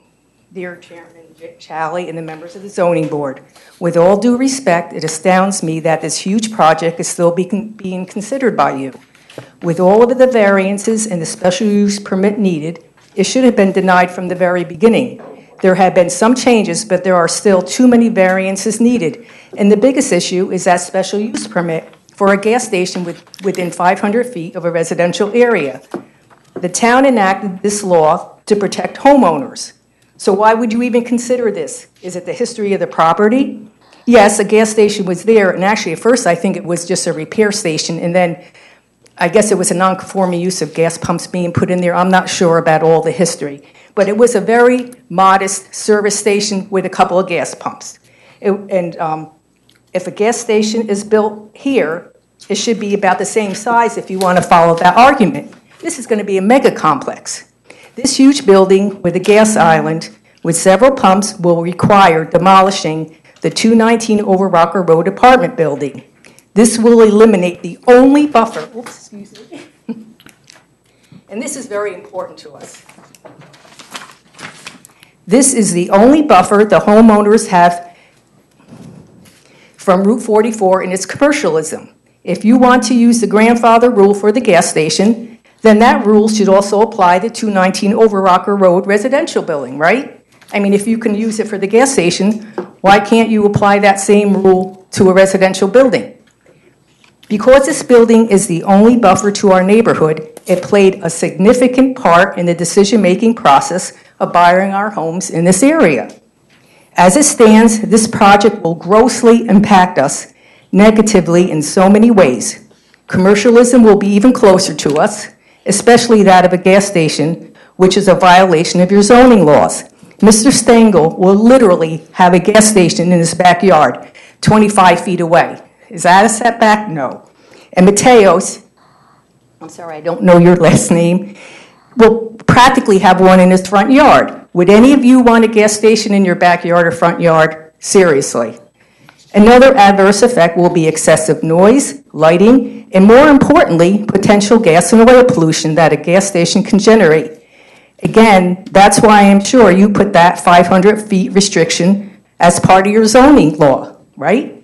Dear Chairman J- Chally and the members of the zoning board, with all due respect, it astounds me that this huge project is still being being considered by you. With all of the variances and the special use permit needed, it should have been denied from the very beginning. There have been some changes, but there are still too many variances needed. And the biggest issue is that special use permit for a gas station with, within 500 feet of a residential area. The town enacted this law to protect homeowners. So why would you even consider this? Is it the history of the property? Yes, a gas station was there, and actually, at first, I think it was just a repair station, and then I guess it was a non-conforming use of gas pumps being put in there. I'm not sure about all the history. But it was a very modest service station with a couple of gas pumps. It- And um, if a gas station is built here, it should be about the same size if you want to follow that argument. This is going to be a mega complex. This huge building with a gas island with several pumps will require demolishing the 219 Overocker Road apartment building. This will eliminate the only buffer, oops, excuse me. And this is very important to us. This is the only buffer the homeowners have from Route 44 in its commercialism. If you want to use the grandfather rule for the gas station, then that rule should also apply to 219 Overocker Road residential building, right? I mean, if you can use it for the gas station, why can't you apply that same rule to a residential building? Because this building is the only buffer to our neighborhood, it played a significant part in the decision-making process of buying our homes in this area. As it stands, this project will grossly impact us negatively in so many ways. Commercialism will be even closer to us, especially that of a gas station, which is a violation of your zoning laws. Mr. Stengel will literally have a gas station in his backyard, 25 feet away. Is that a setback? No. And Mateos, I'm sorry, I don't know your last name, will practically have one in his front yard. Would any of you want a gas station in your backyard or front yard? Seriously. Another adverse effect will be excessive noise, lighting, and more importantly, potential gas and oil pollution that a gas station can generate. Again, that's why I'm sure you put that 500 feet restriction as part of your zoning law, right?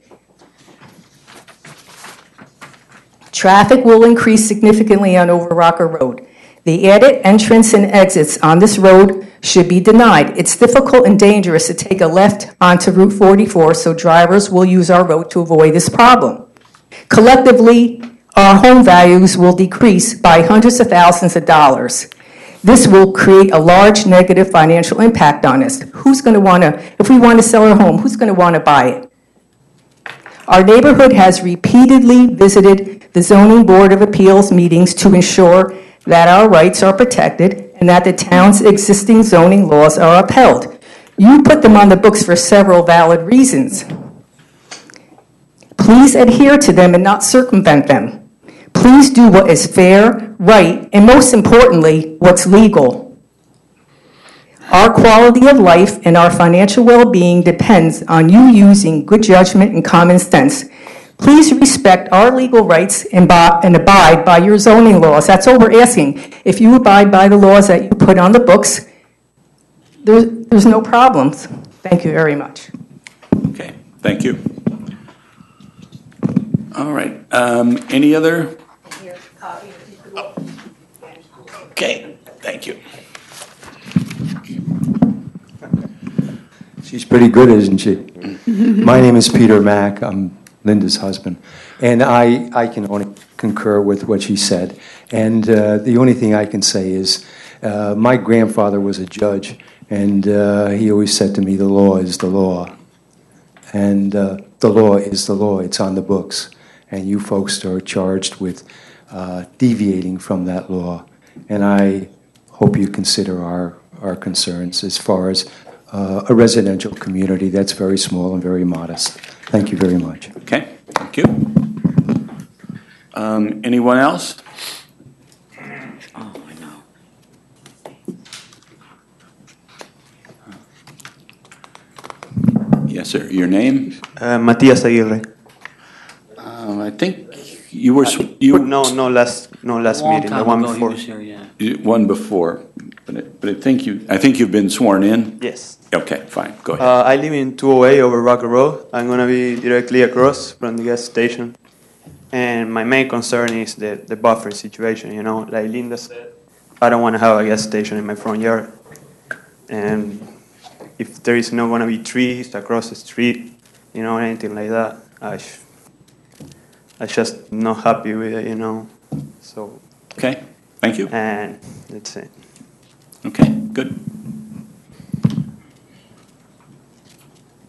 Traffic will increase significantly on Overocker Road. The added entrance and exits on this road should be denied. It's difficult and dangerous to take a left onto Route 44, so drivers will use our road to avoid this problem. Collectively, our home values will decrease by hundreds of thousands of dollars. This will create a large negative financial impact on us. Who's going to want to, if we want to sell our home, who's going to want to buy it? Our neighborhood has repeatedly visited the Zoning Board of Appeals meetings to ensure that our rights are protected and that the town's existing zoning laws are upheld. You put them on the books for several valid reasons. Please adhere to them and not circumvent them. Please do what is fair, right, and most importantly, what's legal. Our quality of life and our financial well-being depends on you using good judgment and common sense. Please respect our legal rights and bi- and abide by your zoning laws. That's all we're asking. If you abide by the laws that you put on the books, there's, there's no problems. Thank you very much. Okay, thank you. All right, um, any other? Okay, thank you. She's pretty good, isn't she? My name is Peter Mack. I'm Linda's husband. And I, I can only concur with what she said. And uh, the only thing I can say is uh, my grandfather was a judge, and uh, he always said to me, The law is the law. And uh, the law is the law, it's on the books. And you folks are charged with uh, deviating from that law. And I hope you consider our, our concerns as far as a residential community that's very small and very modest. Thank you very much. Okay, thank you. Um, Anyone else? Oh, I know. Yes, sir, your name? Uh, Matias Aguirre. Um, I think you were, s- you. No, no, last, no, last meeting, the one ago he before. was You- One before, but I, but I think you, I think you've been sworn in? Yes. Okay, fine, go ahead. Uh, I live in 208 Overocker Road. I'm gonna be directly across from the gas station. And my main concern is the, the buffer situation, you know, like Linda said, I don't wanna have a gas station in my front yard. And if there is not gonna be trees across the street, you know, anything like that, I, sh- I just not happy with it, you know, so. Okay, thank you. And that's it. Okay, good.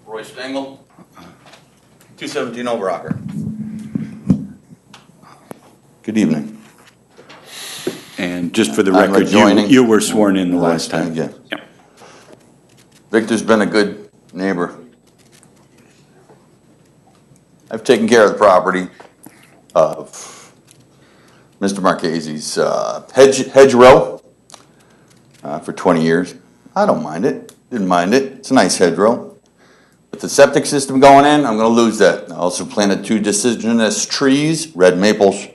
Roy Stengel, 217 Overocker. Good evening. And just for the I'm record, you, adjoining- you were sworn in the last time. Yeah. Yeah. Victor's been a good neighbor. I've taken care of the property of Mr. Marchese's uh, hedge hedgerow uh, for 20 years. I don't mind it, didn't mind it, it's a nice hedgerow. With the septic system going in, I'm gonna lose that. I also planted two deciduous trees, red maples,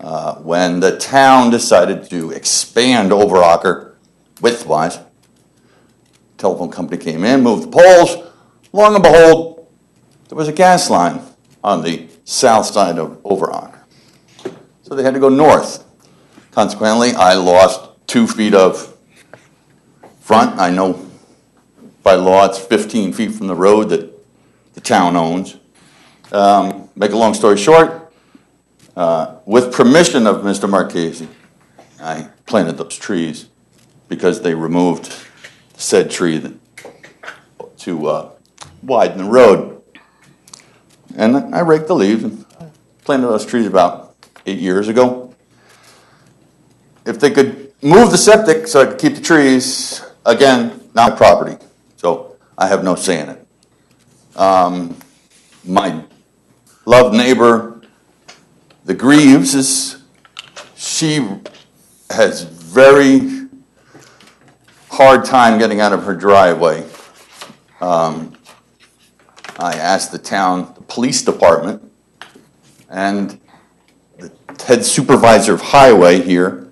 uh, when the town decided to expand Overocker width-wise. Telephone company came in, moved the poles. Long and behold, there was a gas line on the south side of Overocker. So they had to go north. Consequently, I lost two feet of front. I know by law it's 15 feet from the road that the town owns. Um, Make a long story short, uh, with permission of Mr. Marchese, I planted those trees because they removed said tree to uh, widen the road. And I raked the leaves and planted those trees about eight years ago. If they could move the septic so I could keep the trees, again, not my property, so I have no say in it. Um, My loved neighbor, the Greaves, is, she has very hard time getting out of her driveway. Um, I asked the town, the police department, and the head supervisor of highway here,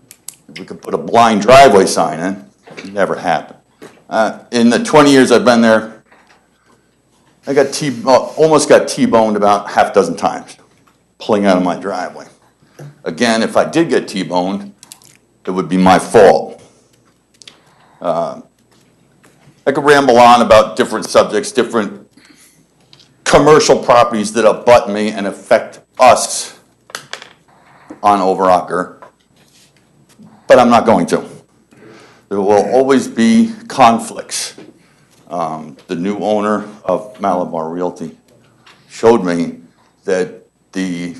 we could put a blind driveway sign in, never happened. Uh, in the twenty years I've been there, I got T, uh, almost got T-boned about half dozen times, pulling out of my driveway. Again, if I did get T-boned, it would be my fault. Uh, I could ramble on about different subjects, different commercial properties that abut me and affect us on Overocker, but I'm not going to. There will always be conflicts. Um, The new owner of Malabar Realty showed me that the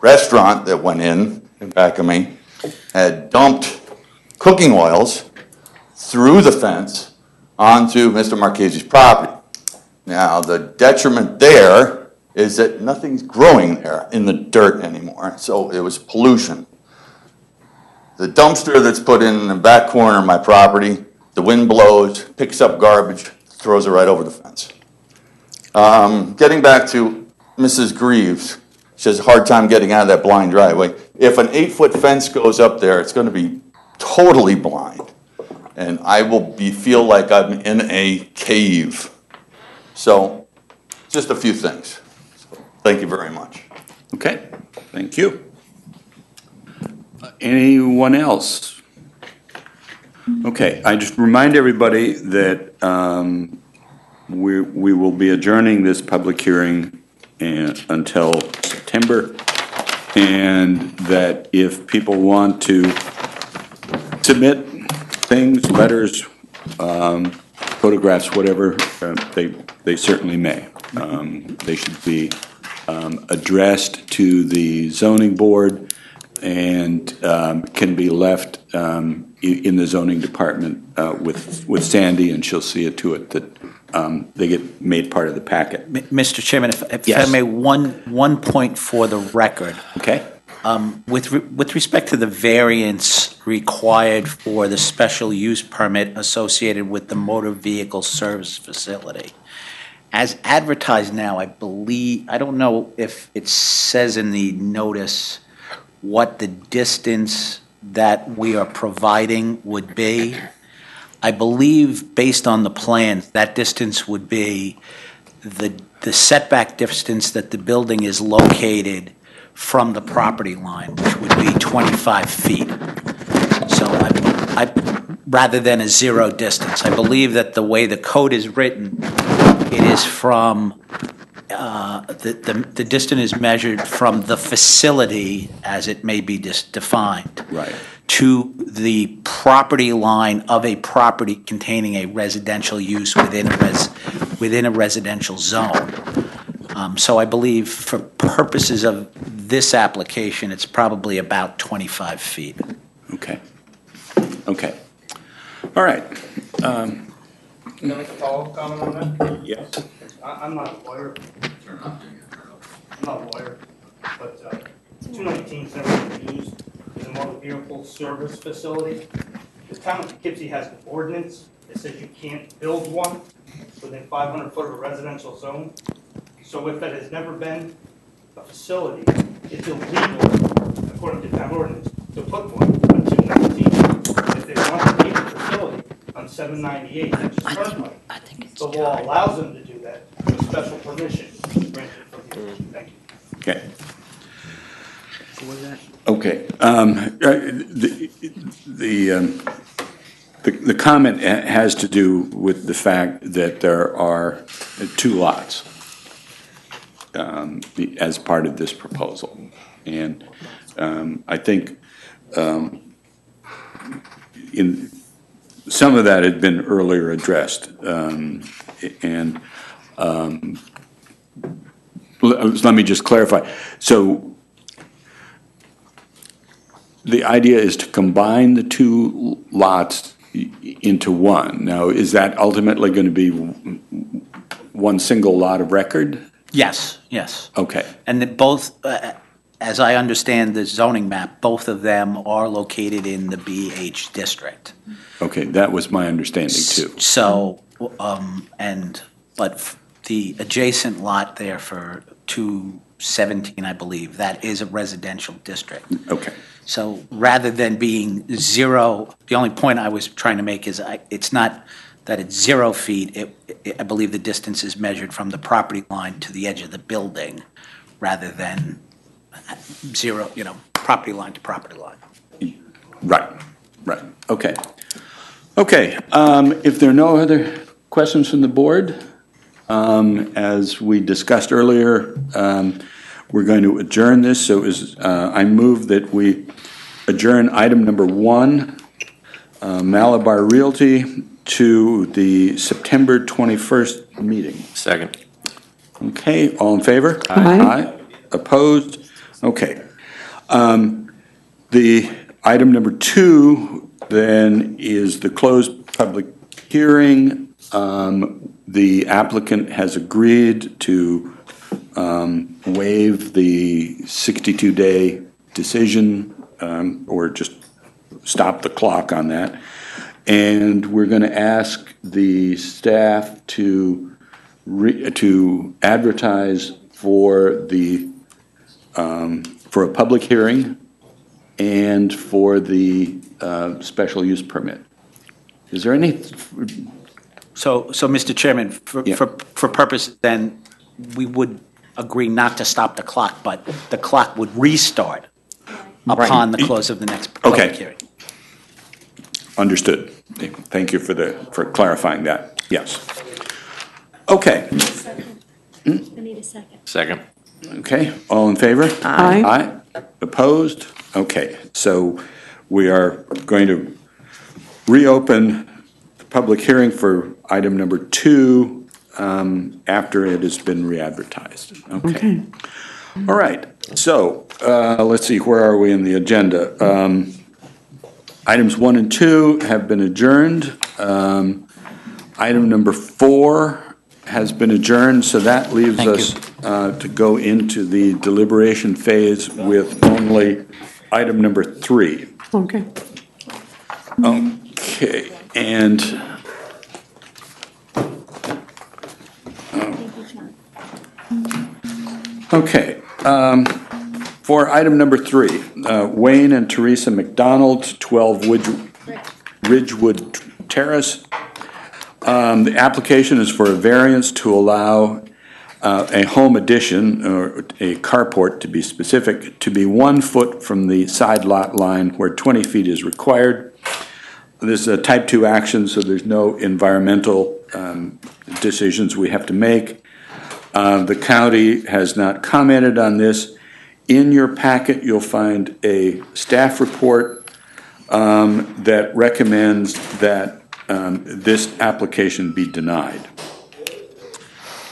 restaurant that went in, in back of me, had dumped cooking oils through the fence onto Mr. Marchese's property. Now, the detriment there is that nothing's growing there in the dirt anymore, so it was pollution. The dumpster that's put in the back corner of my property, the wind blows, picks up garbage, throws it right over the fence. Um, Getting back to Mrs. Greaves, she has a hard time getting out of that blind driveway. If an eight-foot fence goes up there, it's gonna be totally blind. And I will be, feel like I'm in a cave. So, just a few things. Thank you very much. Okay, thank you. Anyone else? Okay, I just remind everybody that um, we we will be adjourning this public hearing and- until September, and that if people want to submit things, letters, um, photographs, whatever, uh, they they certainly may. Um, They should be um, addressed to the zoning board and um, can be left um, in the zoning department uh, with, with Sandy, and she'll see it to it that um, they get made part of the packet. M- Mr. Chairman, if if I may, one, one point for the record. Okay. Um, With, re- with respect to the variance required for the special use permit associated with the motor vehicle service facility, as advertised now, I believe, I don't know if it says in the notice what the distance that we are providing would be. I believe, based on the plans, that distance would be the the setback distance that the building is located from the property line, which would be 25 feet. So I, I, rather than a zero distance. I believe that the way the code is written, it is from, uh, the, the the distance is measured from the facility as it may be dis- defined. Right. To the property line of a property containing a residential use within a res, within a residential zone. Um, So I believe for purposes of this application, it's probably about 25 feet. Okay. Okay. All right. Um, Can I make a follow-up comment on that? Yes. I, I'm not a lawyer. I'm not a lawyer, but, uh, two been used as a motor vehicle service facility. The town of Poughkeepsie has an ordinance that says you can't build one within five hundred foot of a residential zone. So if that has never been a facility, it's illegal, according to town ordinance, to put one on two nineteen. If they want to make a facility on seven ninety-eight, Dutchess Turnpike. The law allows them to do that with special permission granted from the, thank you. Okay. Okay. um, uh, The, the, um, the the comment ha- has to do with the fact that there are two lots um, as part of this proposal. And um, I think um, in, some of that had been earlier addressed. um, And um, let me just clarify. So the idea is to combine the two lots into one. Now, is that ultimately going to be one single lot of record? Yes, yes. Okay. And that both, uh, as I understand the zoning map, both of them are located in the BH district. Okay, that was my understanding too. So, um, and, but f- the adjacent lot there for 217, I believe, that is a residential district. Okay. So rather than being zero, the only point I was trying to make is I, it's not that it's zero feet. It, it, I believe the distance is measured from the property line to the edge of the building rather than zero, you know, property line to property line. Right, right, okay. Okay, um, if there are no other questions from the board, um, as we discussed earlier, um, we're going to adjourn this, so is, uh, I move that we adjourn item number one, uh, Malabar Realty, to the September 21st meeting. Second. Okay, all in favor? Aye. Opposed? Okay. Um, The, item number two then is the closed public hearing. Um, The applicant has agreed to um, waive the 62-day decision, um, or just stop the clock on that. And we're going to ask the staff to, re- to advertise for the, um, for a public hearing and for the uh, special use permit. Is there any, So, so Mr. Chairman, for, for, for purpose, then we would agree not to stop the clock, but the clock would restart upon the close of the next public Okay. hearing. understood. Thank you for the, for clarifying that. Yes. Okay, I need a second. Second. Okay, all in favor? Aye. Aye. Opposed? Okay, so we are going to reopen the public hearing for item number two um, after it has been re-advertised. Okay. Okay. All right, so, uh, let's see, where are we in the agenda? Um, Items one and two have been adjourned. Um, Item number four has been adjourned, so that leaves Thank you. us uh, to go into the deliberation phase with only item number three. Okay. Okay, and Thank. Okay, um, for item number three, uh, Wayne and Teresa McDonald, 12 Widge- Ridgewood Terrace. Um, The application is for a variance to allow uh, a home addition, or a carport to be specific, to be one foot from the side lot line where 20 feet is required. this is a type 2 action, so there's no environmental um, decisions we have to make. Uh, The county has not commented on this. In your packet, you'll find a staff report um, that recommends that um, this application be denied.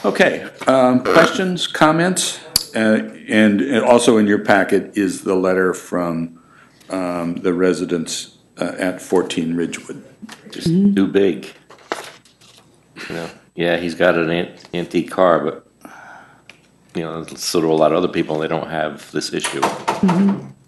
Okay, um, questions, comments? Uh, And and also in your packet is the letter from um, the residents uh, at 14 Ridgewood. Just too big. You know, yeah, he's got an an- antique car, but, you know, so do a lot of other people, and they don't have this issue.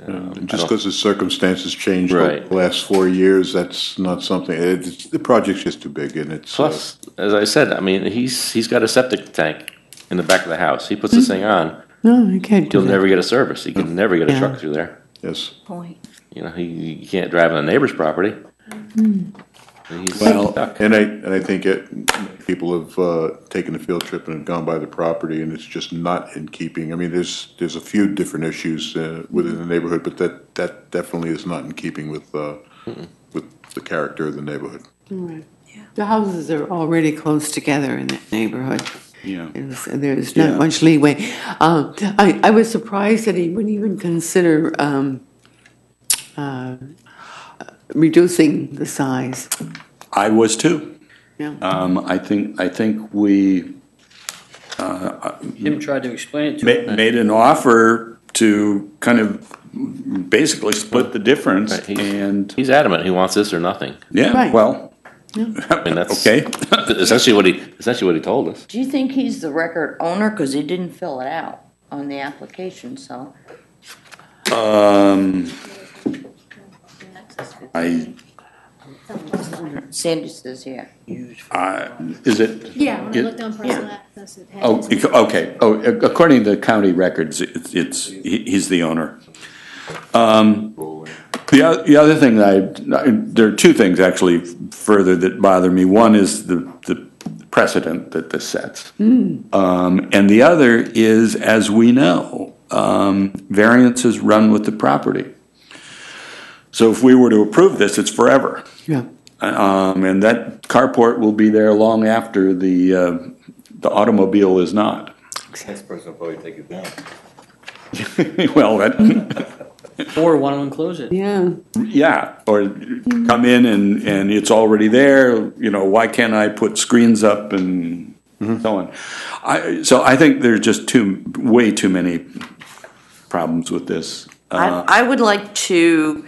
Um, I Just because the circumstances changed over the last four years, that's not something, it's, the project's just too big and it's. uh, Plus, as I said, I mean, he's, he's got a septic tank in the back of the house. He puts this thing on, No, you can't do he'll that. never get a service. He can never get a Yeah. truck through there. Yes. Point. You know, he, you can't drive on the neighbor's property. He's Well, stuck. and I, and I think it, people have, uh, taken a field trip and have gone by the property and it's just not in keeping. I mean, there's, there's a few different issues, uh, within the neighborhood, but that, that definitely is not in keeping with, uh, with the character of the neighborhood. Right. The houses are already close together in that neighborhood. Yeah. There's, there's not much leeway. Um, I, I was surprised that he wouldn't even consider um, uh, reducing the size. I was too. Yeah. Um, I think, I think we uh, Jim tried to explain it to ma- him. made an offer to kind of basically split the difference Right, he's- and, He's adamant, he wants this or nothing. yeah, Right. well, I mean, that's okay. essentially what he, essentially what he told us. Do you think he's the record owner? Because he didn't fill it out on the application, so. Um, I, Sandy says, yeah. I- is it? Yeah, when I it- looked on parcel access, it had. Oh, ec- okay. Oh, according to the county records, it's, it's, he- he's the owner. Um, The, oth- the other thing that I, there are two things actually further that bother me. One is the, the precedent that this sets. Um, and the other is, as we know, um, variances run with the property. So if we were to approve this, it's forever. Yeah. Um, and that carport will be there long after the, uh, the automobile is not. Next person will probably take it down. Well, that, Or want to enclose it. Yeah. yeah, or come in and, and it's already there, you know, why can't I put screens up and so on? I, so I think there's just too, way too many problems with this. Uh, I, I would like to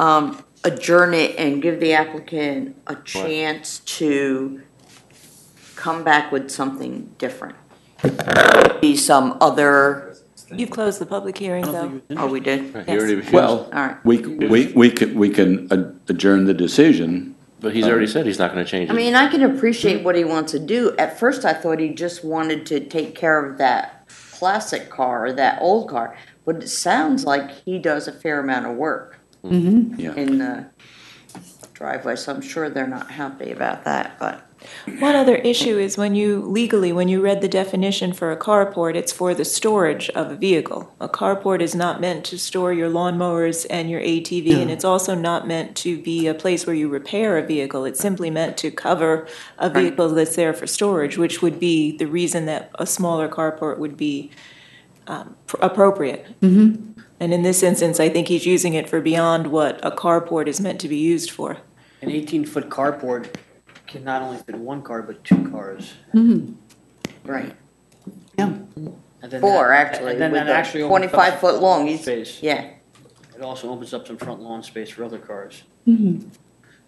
um, adjourn it and give the applicant a chance to come back with something different. Be some other, You've closed the public hearing, though. oh, we did? He already Well, All right. we, we, we can, we can adjourn the decision. But he's already said he's not gonna change it. I it. mean, I can appreciate what he wants to do. At first, I thought he just wanted to take care of that classic car, or that old car. But it sounds like he does a fair amount of work. Yeah. in the driveway, so I'm sure they're not happy about that, but. One other issue is when you, legally, when you read the definition for a carport, it's for the storage of a vehicle. A carport is not meant to store your lawnmowers and your ATV, and it's also not meant to be a place where you repair a vehicle. It's simply meant to cover a vehicle that's there for storage, which would be the reason that a smaller carport would be um, pr- appropriate. And in this instance, I think he's using it for beyond what a carport is meant to be used for. An eighteen-foot carport can not only fit one car, but two cars. Mm-hmm. Right. Yeah. And then Four, that- actually, And then with that the actually opens up 25 foot long, he's- Space. Yeah. It also opens up some front lawn space for other cars. Mm-hmm.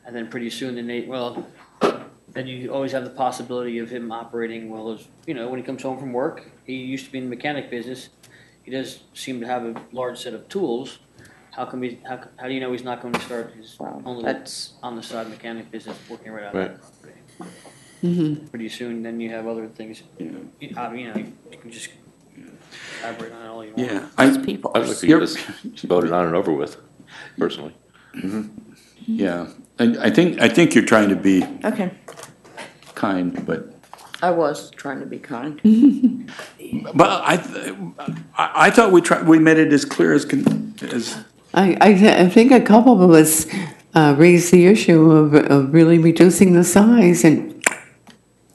And then pretty soon, then they, well, then you always have the possibility of him operating, well, as, you know, when he comes home from work, he used to be in the mechanic business. He does seem to have a large set of tools. How come he, how, how do you know he's not going to start his own little that's- on the side mechanic business working right out of that property? Mm-hmm. Pretty soon, then you have other things, you you know, you you can just elaborate on it all you want. Yeah. I- These people. I'd like to get You're- this voted on and over with, personally. Yeah, and I think, I think you're trying to be Okay. kind, but I was trying to be kind. But I, th- I I thought we tried, we made it as clear as, can- as, I, I, th- I think a couple of us uh, raised the issue of, of really reducing the size, and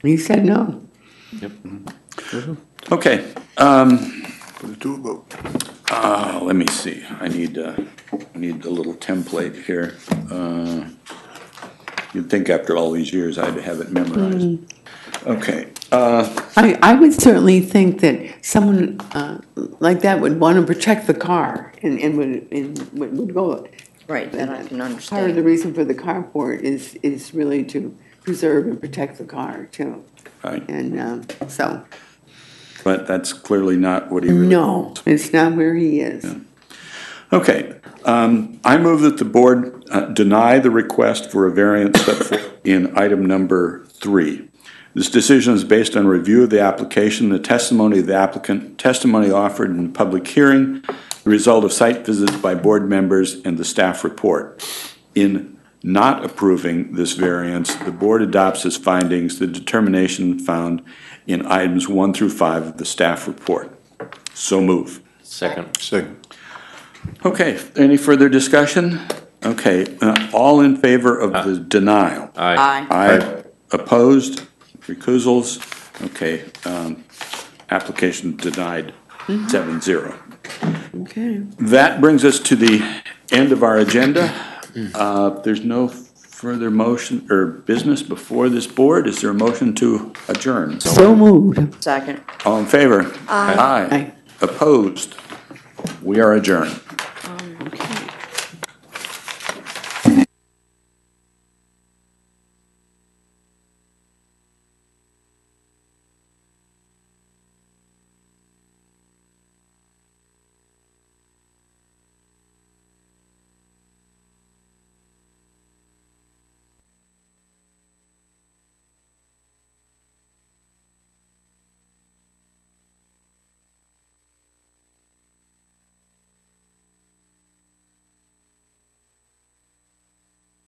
he said no. Okay, um, uh, let me see, I need, uh, I need a little template here. Uh, You'd think after all these years I'd have it memorized. Okay, uh, I, I would certainly think that someone uh, like that would want to protect the car and, and would, and would would go. Right, that I can Part of the understand. reason for the carport is, is really to preserve and protect the car too. Right. And um, so, but that's clearly not what he really no, it's not where he is. Okay, um, I move that the board uh, deny the request for a variance set forth in item number three. This decision is based on review of the application, the testimony of the applicant, testimony offered in public hearing, the result of site visits by board members, and the staff report. In not approving this variance, the board adopts as findings the determination found in items one through five of the staff report. So move. Second. Second. Okay, any further discussion? Okay, uh, all in favor of the denial? Aye. Aye. Aye. Opposed? Recusals? Okay, um, application denied, seven zero. Okay. That brings us to the end of our agenda. Uh, There's no further motion or business before this board. Is there a motion to adjourn? So moved. Second. All in favor? Aye. Aye. Opposed? We are adjourned.